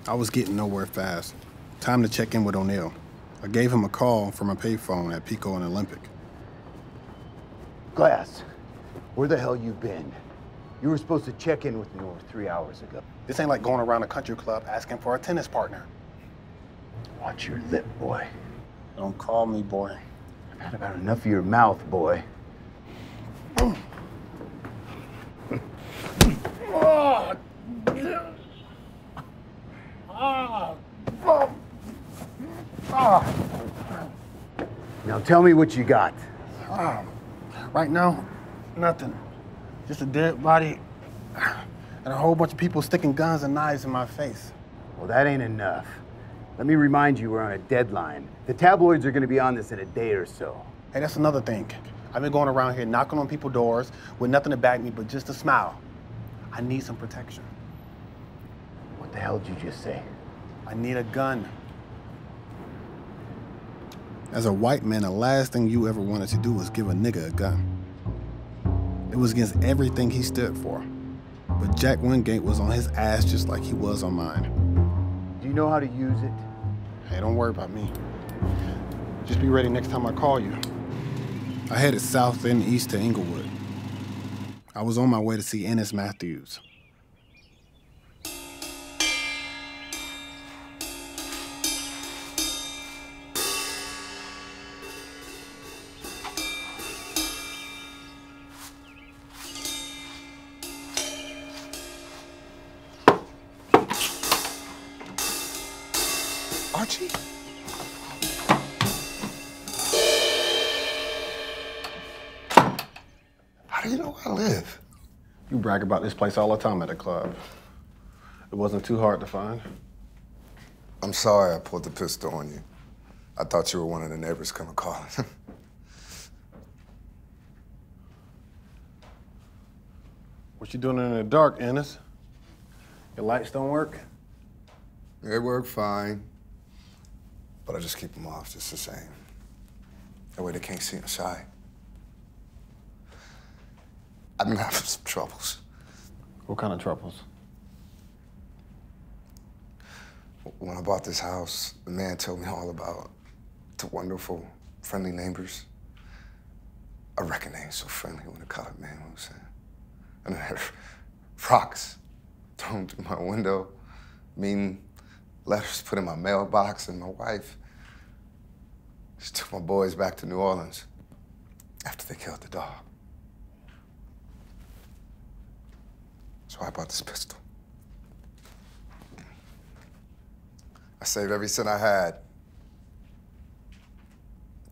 I was getting nowhere fast. Time to check in with O'Neill. I gave him a call from a payphone at Pico and Olympic. Glass, where the hell you been? You were supposed to check in with me over three hours ago. This ain't like going around a country club asking for a tennis partner. Watch your lip, boy. Don't call me boy. I've had about enough of your mouth, boy. Oh. Now tell me what you got. right now, nothing. Just a dead body and a whole bunch of people sticking guns and knives in my face. Well, that ain't enough. Let me remind you, we're on a deadline. The tabloids are going to be on this in a day or so. Hey, that's another thing. I've been going around here knocking on people's doors with nothing to back me but just a smile. I need some protection. What the hell did you just say? I need a gun. As a white man, the last thing you ever wanted to do was give a nigga a gun. It was against everything he stood for. But Jack Wingate was on his ass just like he was on mine. Know how to use it? Hey, don't worry about me. Just be ready next time I call you. I headed south and east to Inglewood. I was on my way to see Ennis Matthews. Archie? How do you know where I live? You brag about this place all the time at the club. It wasn't too hard to find. I'm sorry I pulled the pistol on you. I thought you were one of the neighbors coming calling. What you doing in the dark, Ennis? Your lights don't work? they work fine, but I just keep them off just the same. That way they can't see inside. I've been having some troubles. What kind of troubles? When I bought this house, the man told me all about the wonderful, friendly neighbors. I reckon they ain't so friendly when a colored man moves in. And I had rocks thrown through my window, mean letters put in my mailbox, and my wife she took my boys back to New Orleans after they killed the dog. So I bought this pistol. I saved every cent I had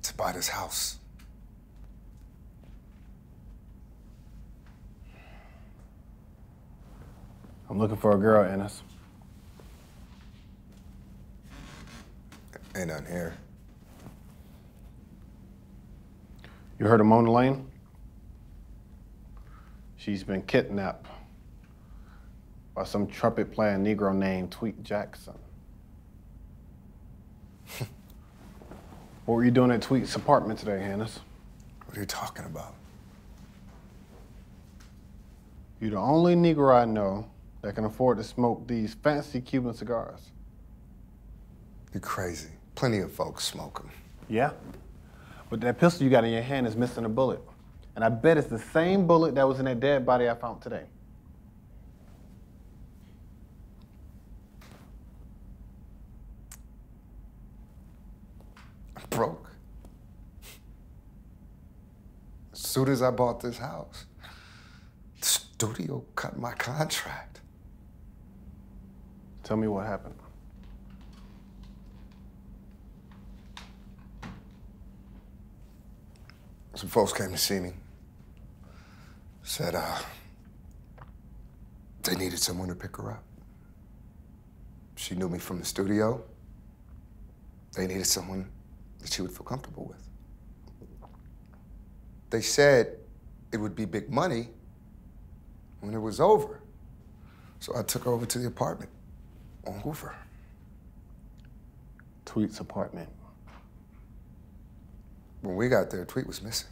to buy this house. I'm looking for a girl, Ennis. Ain't none here. You heard of Mona Lane? She's been kidnapped by some trumpet playing Negro named Tweet Jackson. what were you doing at Tweet's apartment today, Ennis? What are you talking about? You're the only Negro I know that can afford to smoke these fancy Cuban cigars. You're crazy. Plenty of folks smoke them. Yeah? But that pistol you got in your hand is missing a bullet. And I bet it's the same bullet that was in that dead body I found today. I'm broke. As soon as I bought this house, the studio cut my contract. Tell me what happened. Some folks came to see me. Said, uh, they needed someone to pick her up. She knew me from the studio. They needed someone that she would feel comfortable with. They said it would be big money when it was over. So I took her over to the apartment on Hoover. Tweet's apartment. When we got there, Tweet was missing.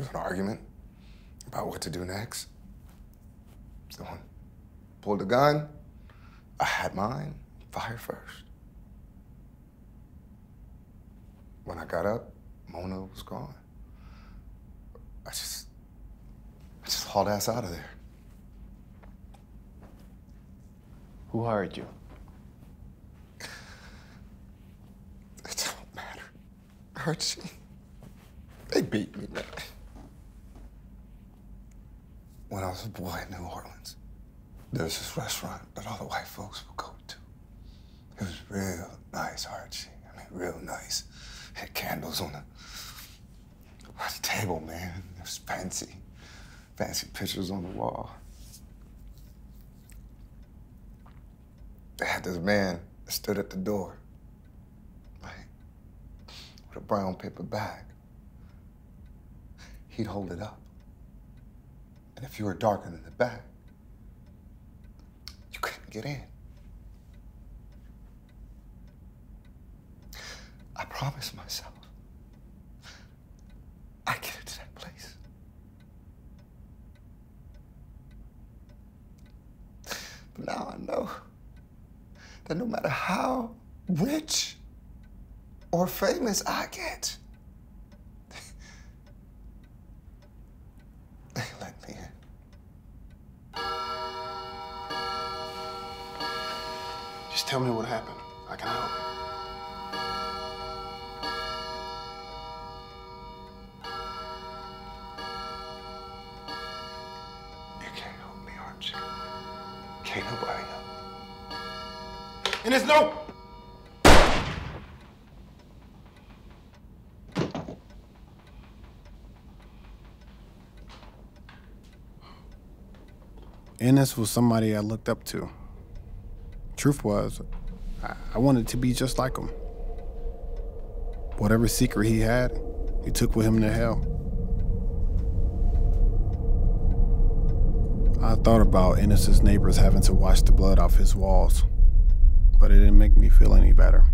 There was an argument about what to do next. Someone pulled a gun. I had mine. Fire first. When I got up, Mona was gone. I just, I just hauled ass out of there. Who hired you? It don't matter. Archie, they beat me, man. When I was a boy in New Orleans, there was this restaurant that all the white folks would go to. It was real nice, Archie. I mean, real nice. Had candles on the, on the table, man. It was fancy. Fancy pictures on the wall. They had this man that stood at the door, right, with a brown paper bag. He'd hold it up. And if you were darker than the back, you couldn't get in. I promised myself I'd get into that place. But now I know that no matter how rich or famous I get, tell me what happened. I can help. You can't help me, Archie. Can't nobody help. And there's no. Ennis was somebody I looked up to. Truth was, I, wanted to be just like him. Whatever secret he had, he took with him to hell. I thought about Ennis's neighbors having to wash the blood off his walls, but it didn't make me feel any better.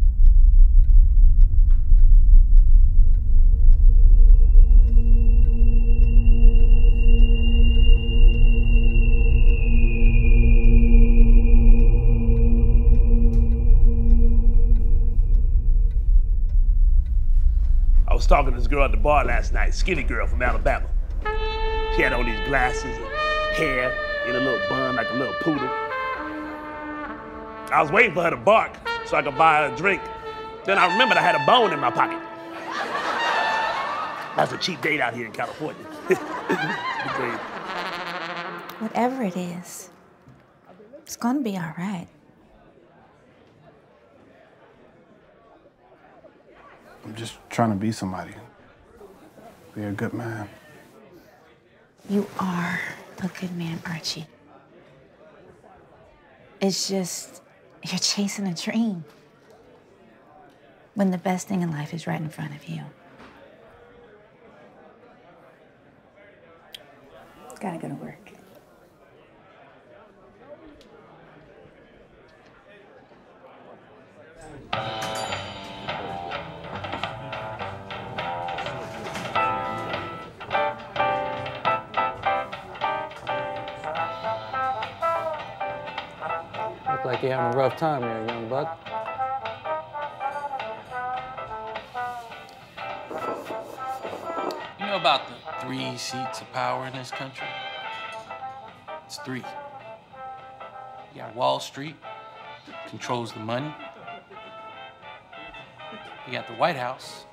Was talking to this girl at the bar last night, skinny girl from Alabama. She had on these glasses and hair in a little bun like a little poodle. I was waiting for her to bark so I could buy her a drink. Then I remembered I had a bone in my pocket. That's a cheap date out here in California. Whatever it is, it's gonna be all right. Just trying to be somebody. Be a good man. You are a good man, Archie. It's just you're chasing a dream when the best thing in life is right in front of you. Gotta go to work. Like you're having a rough time there, young buck. You know about the three seats of power in this country? It's three. You got Wall Street, controls the money. You got the White House,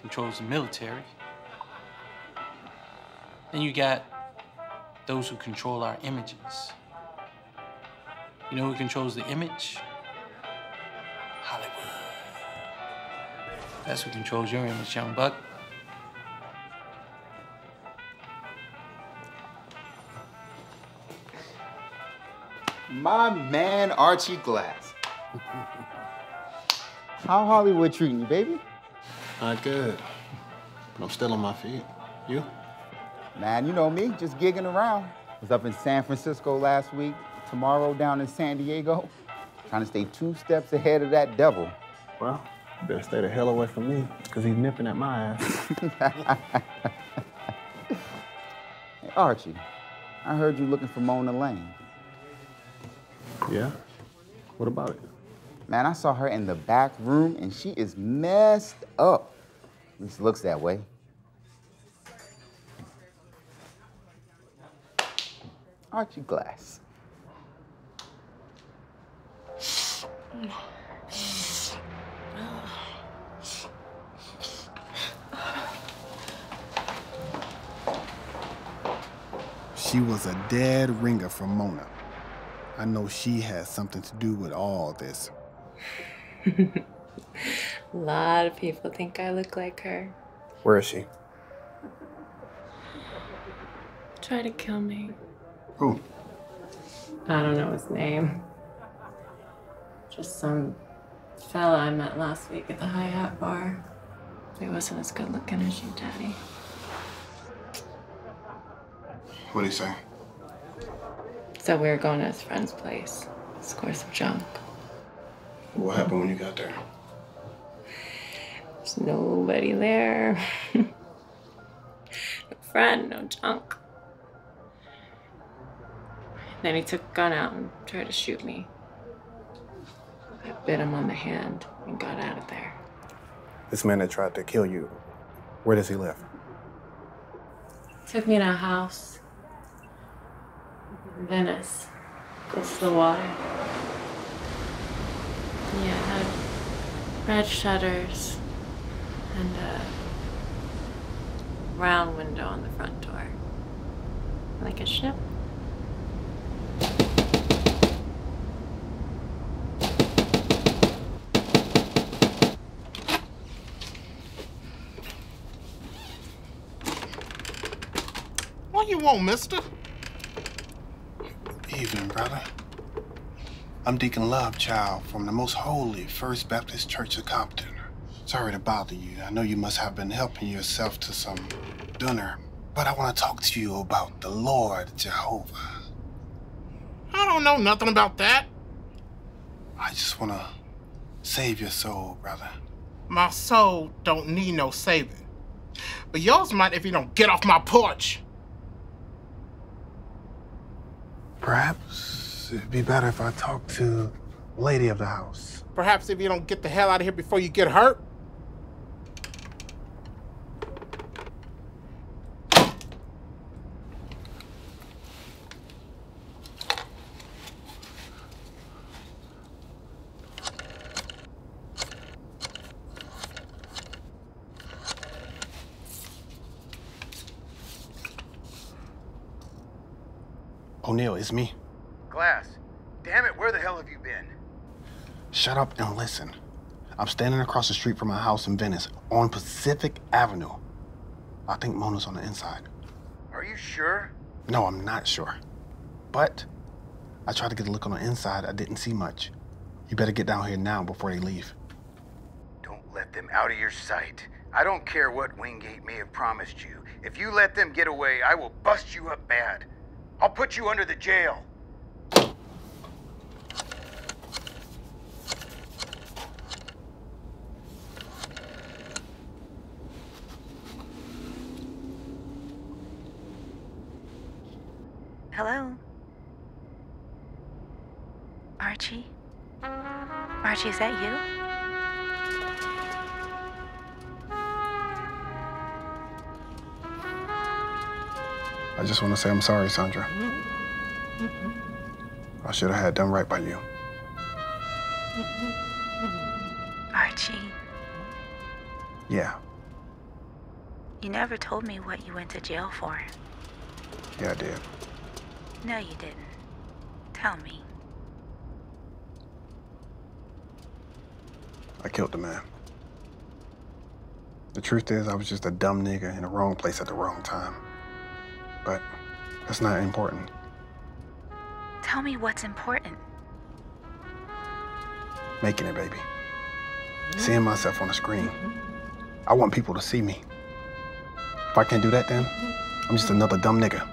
controls the military. Then you got those who control our images. You know who controls the image? Hollywood. That's who controls your image, young buck. My man Archie Glass. How Hollywood treating you, baby? Not good. But I'm still on my feet. You? Man, you know me, just gigging around. Was up in San Francisco last week, tomorrow down in San Diego. Trying to stay two steps ahead of that devil. Well, you better stay the hell away from me, because he's nipping at my ass. Hey, Archie, I heard you looking for Mona Lane. Yeah? What about it? Man, I saw her in the back room and she is messed up. At least looks that way. Archie Glass. She was a dead ringer for Mona. I know she had something to do with all this. A lot of people think I look like her. Where is she? Try to kill me. Who? I don't know his name. Just some fella I met last week at the High Hat Bar. He wasn't as good looking as you, Daddy. What'd he say? So we were going to his friend's place. Score some junk. What happened when you got there? There's nobody there. no friend, no junk. Then he took a gun out and tried to shoot me. I bit him on the hand and got out of there. This man that tried to kill you, where does he live? Took me to a house. in Venice. Close to the water. Yeah, had red shutters and a round window on the front door. Like a ship. What you want, mister? Evening, brother. I'm Deacon Lovechild from the Most Holy First Baptist Church of Compton. Sorry to bother you. I know you must have been helping yourself to some dinner, but I want to talk to you about the Lord Jehovah. I don't know nothing about that. I just want to save your soul, brother. My soul don't need no saving. But yours might if you don't get off my porch. Perhaps it'd be better if I talked to lady of the house. Perhaps if you don't get the hell out of here before you get hurt. It's me. Glass. Damn it, where the hell have you been? Shut up and listen. I'm standing across the street from my house in Venice on Pacific Avenue. I think Mona's on the inside. Are you sure? No, I'm not sure. But I tried to get a look on the inside. I didn't see much. You better get down here now before they leave. Don't let them out of your sight. I don't care what Wingate may have promised you. If you let them get away, I will bust you up bad. I'll put you under the jail. Hello? Archie? Archie, is that you? I just want to say I'm sorry, Sandra. I should have had done right by you. Archie, Yeah, you never told me what you went to jail for. yeah, I did. No, you didn't. Tell me. I killed the man. The truth is, I was just a dumb nigga in the wrong place at the wrong time. But that's not important. Tell me what's important. Making it, baby. Seeing myself on the screen. I want people to see me. If I can't do that, then I'm just another dumb nigga.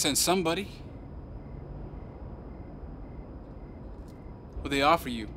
Sent somebody. What they offer you?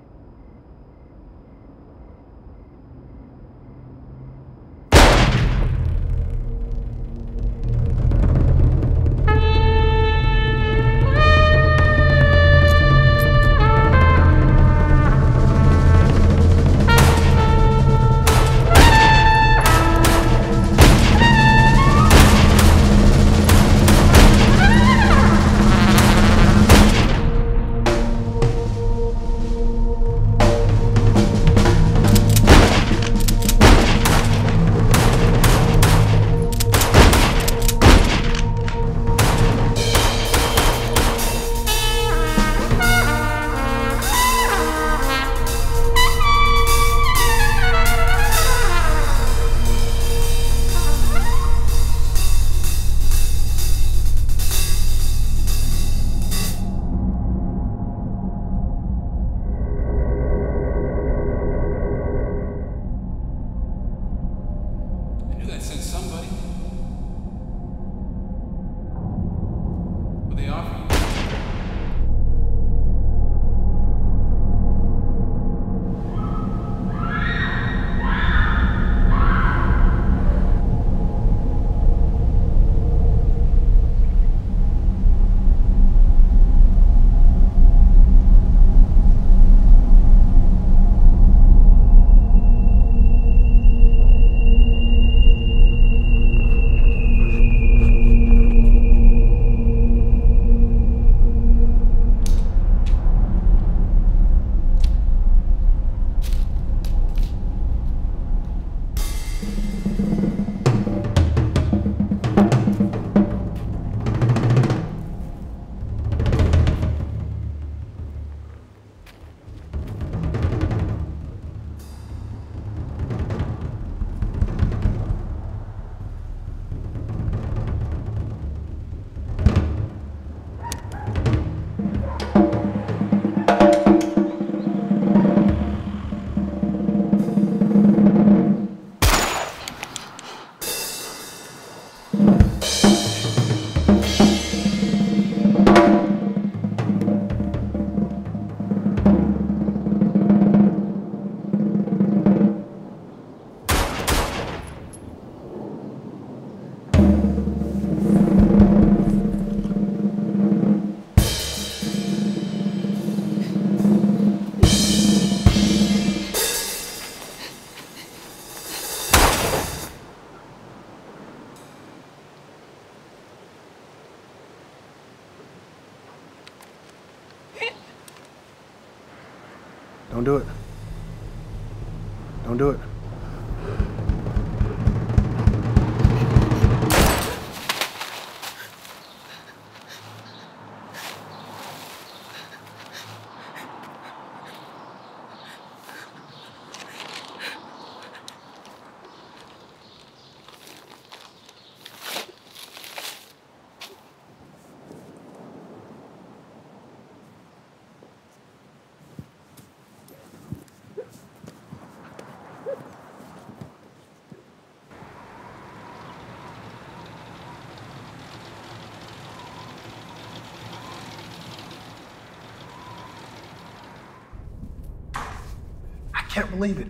Believe it.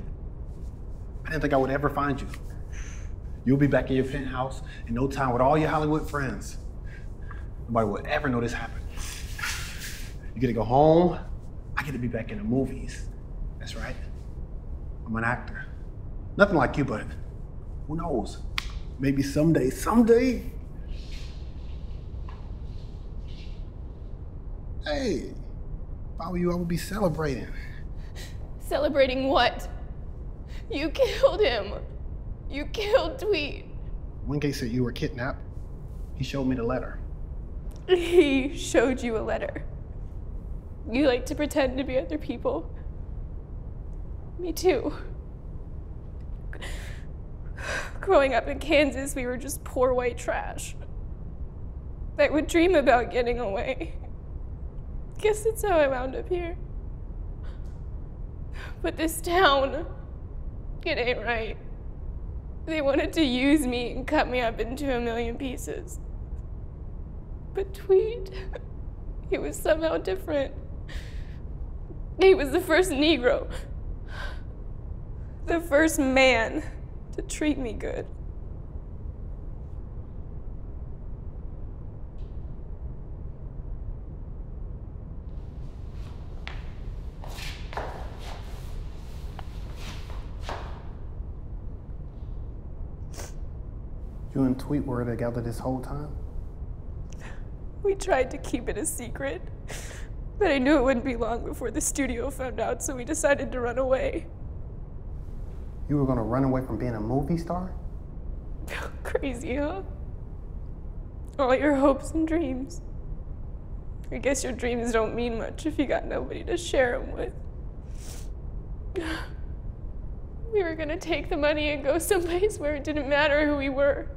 I didn't think I would ever find you. You'll be back in your penthouse in no time with all your Hollywood friends. Nobody will ever know this happened. You get to go home. I get to be back in the movies. That's right. I'm an actor. Nothing like you, but who knows? Maybe someday, someday. Hey, if I were you, I would be celebrating. Celebrating what? You killed him. You killed Tweet. Wingate said you were kidnapped. He showed me the letter. He showed you a letter. You like to pretend to be other people. Me too. Growing up in Kansas, we were just poor white trash. I would dream about getting away. Guess that's how I wound up here. But this town, it ain't right. They wanted to use me and cut me up into a million pieces. But Tweed, he was somehow different. He was the first Negro, the first man to treat me good. You and Tweet were together this whole time? We tried to keep it a secret, but I knew it wouldn't be long before the studio found out, so we decided to run away. You were gonna run away from being a movie star? Crazy, huh? All your hopes and dreams. I guess your dreams don't mean much if you got nobody to share them with. We were gonna take the money and go someplace where it didn't matter who we were.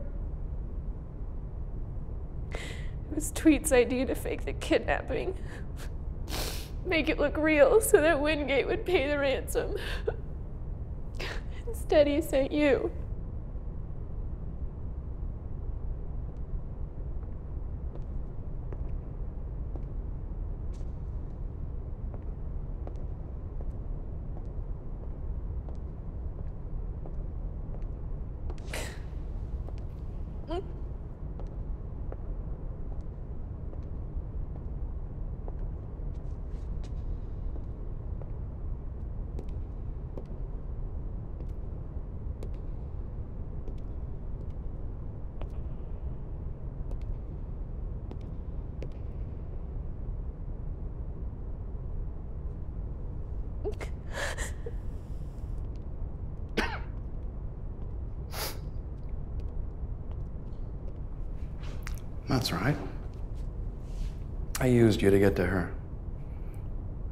It was Tweet's idea to fake the kidnapping. Make it look real so that Wingate would pay the ransom. Instead, he sent you. That's right. I used you to get to her.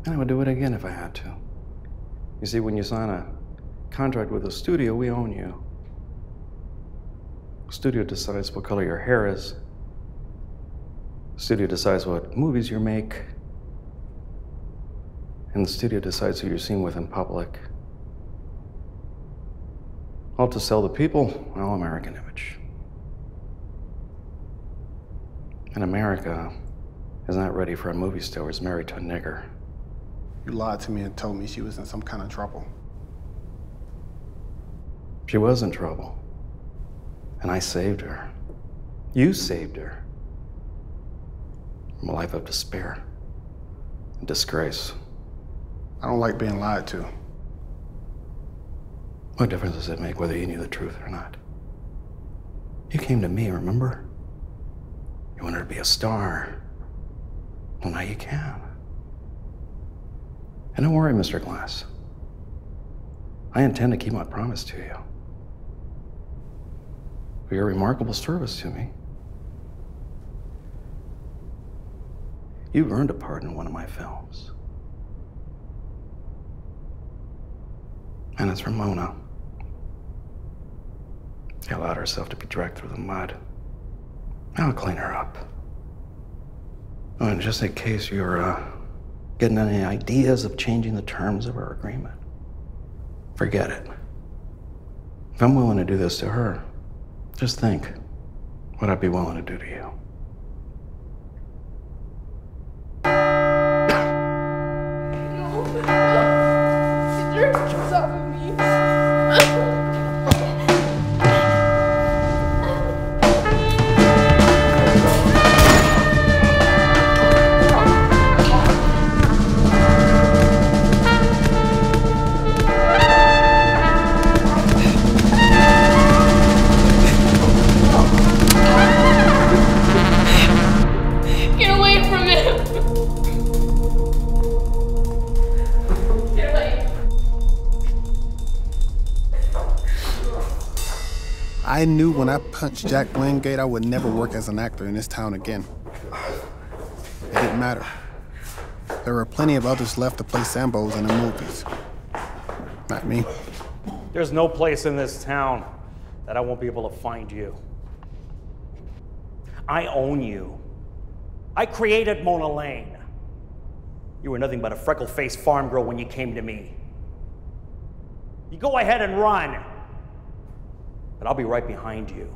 And I would do it again if I had to. You see, when you sign a contract with a studio, we own you. Studio decides what color your hair is. Studio decides what movies you make. And the studio decides who you're seen with in public. All to sell the people an all American image. In America is not ready for a movie star who's married to a nigger. You lied to me and told me she was in some kind of trouble. She was in trouble. And I saved her. You saved her. From a life of despair and disgrace. I don't like being lied to. What difference does it make whether you knew the truth or not? You came to me, remember? You wanted to be a star. Well, now you can. And don't worry, Mr. Glass. I intend to keep my promise to you. For your remarkable service to me. You've earned a part in one of my films. And it's Ramona. She allowed herself to be dragged through the mud. I'll clean her up. Oh, and just in case you're uh, getting any ideas of changing the terms of our agreement, forget it. If I'm willing to do this to her, just think what I'd be willing to do to you. I punched Jack Wingate, I would never work as an actor in this town again. It didn't matter. There were plenty of others left to play Sambos in the movies. Not me. There's no place in this town that I won't be able to find you. I own you. I created Mona Lane. You were nothing but a freckle faced farm girl when you came to me. You go ahead and run, but I'll be right behind you.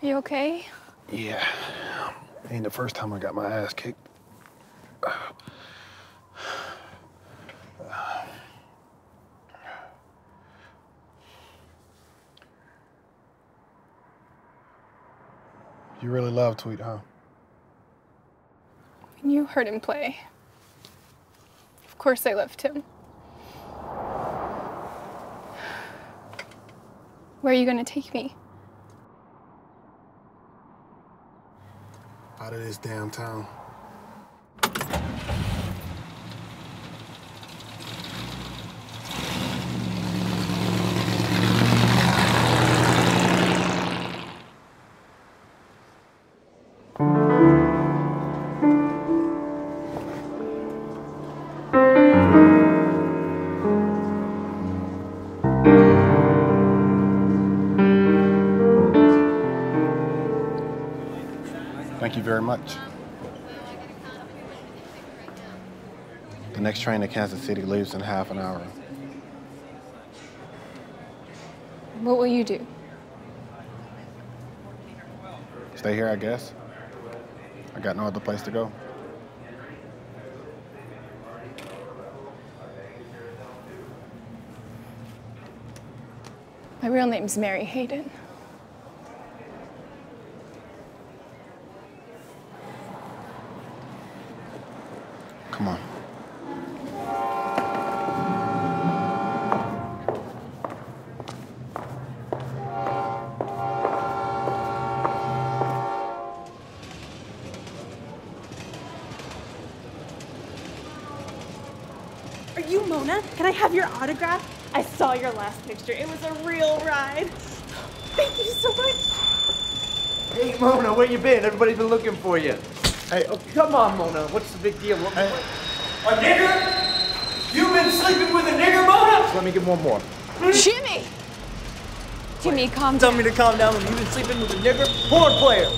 Are you okay? Yeah. Ain't the first time I got my ass kicked. You really love Tweet, huh? When you heard him play. Of course I loved him. Where are you gonna take me? Out of this damn town. You very much. The next train to Kansas City leaves in half an hour. What will you do? Stay here, I guess. I got no other place to go. My real name's Mary Hayden. I last picture. It was a real ride. Thank you so much. Hey, Mona, where you been? Everybody's been looking for you. Hey, oh, come on, Mona. What's the big deal? What, A nigger? You've been sleeping with a nigger, Mona? Let me get one more. Hmm? Jimmy! Jimmy, calm down. Tell me to calm down when you've been sleeping with a nigger horn player.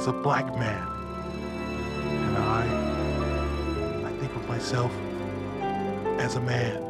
as a black man. And I, I think of myself as a man.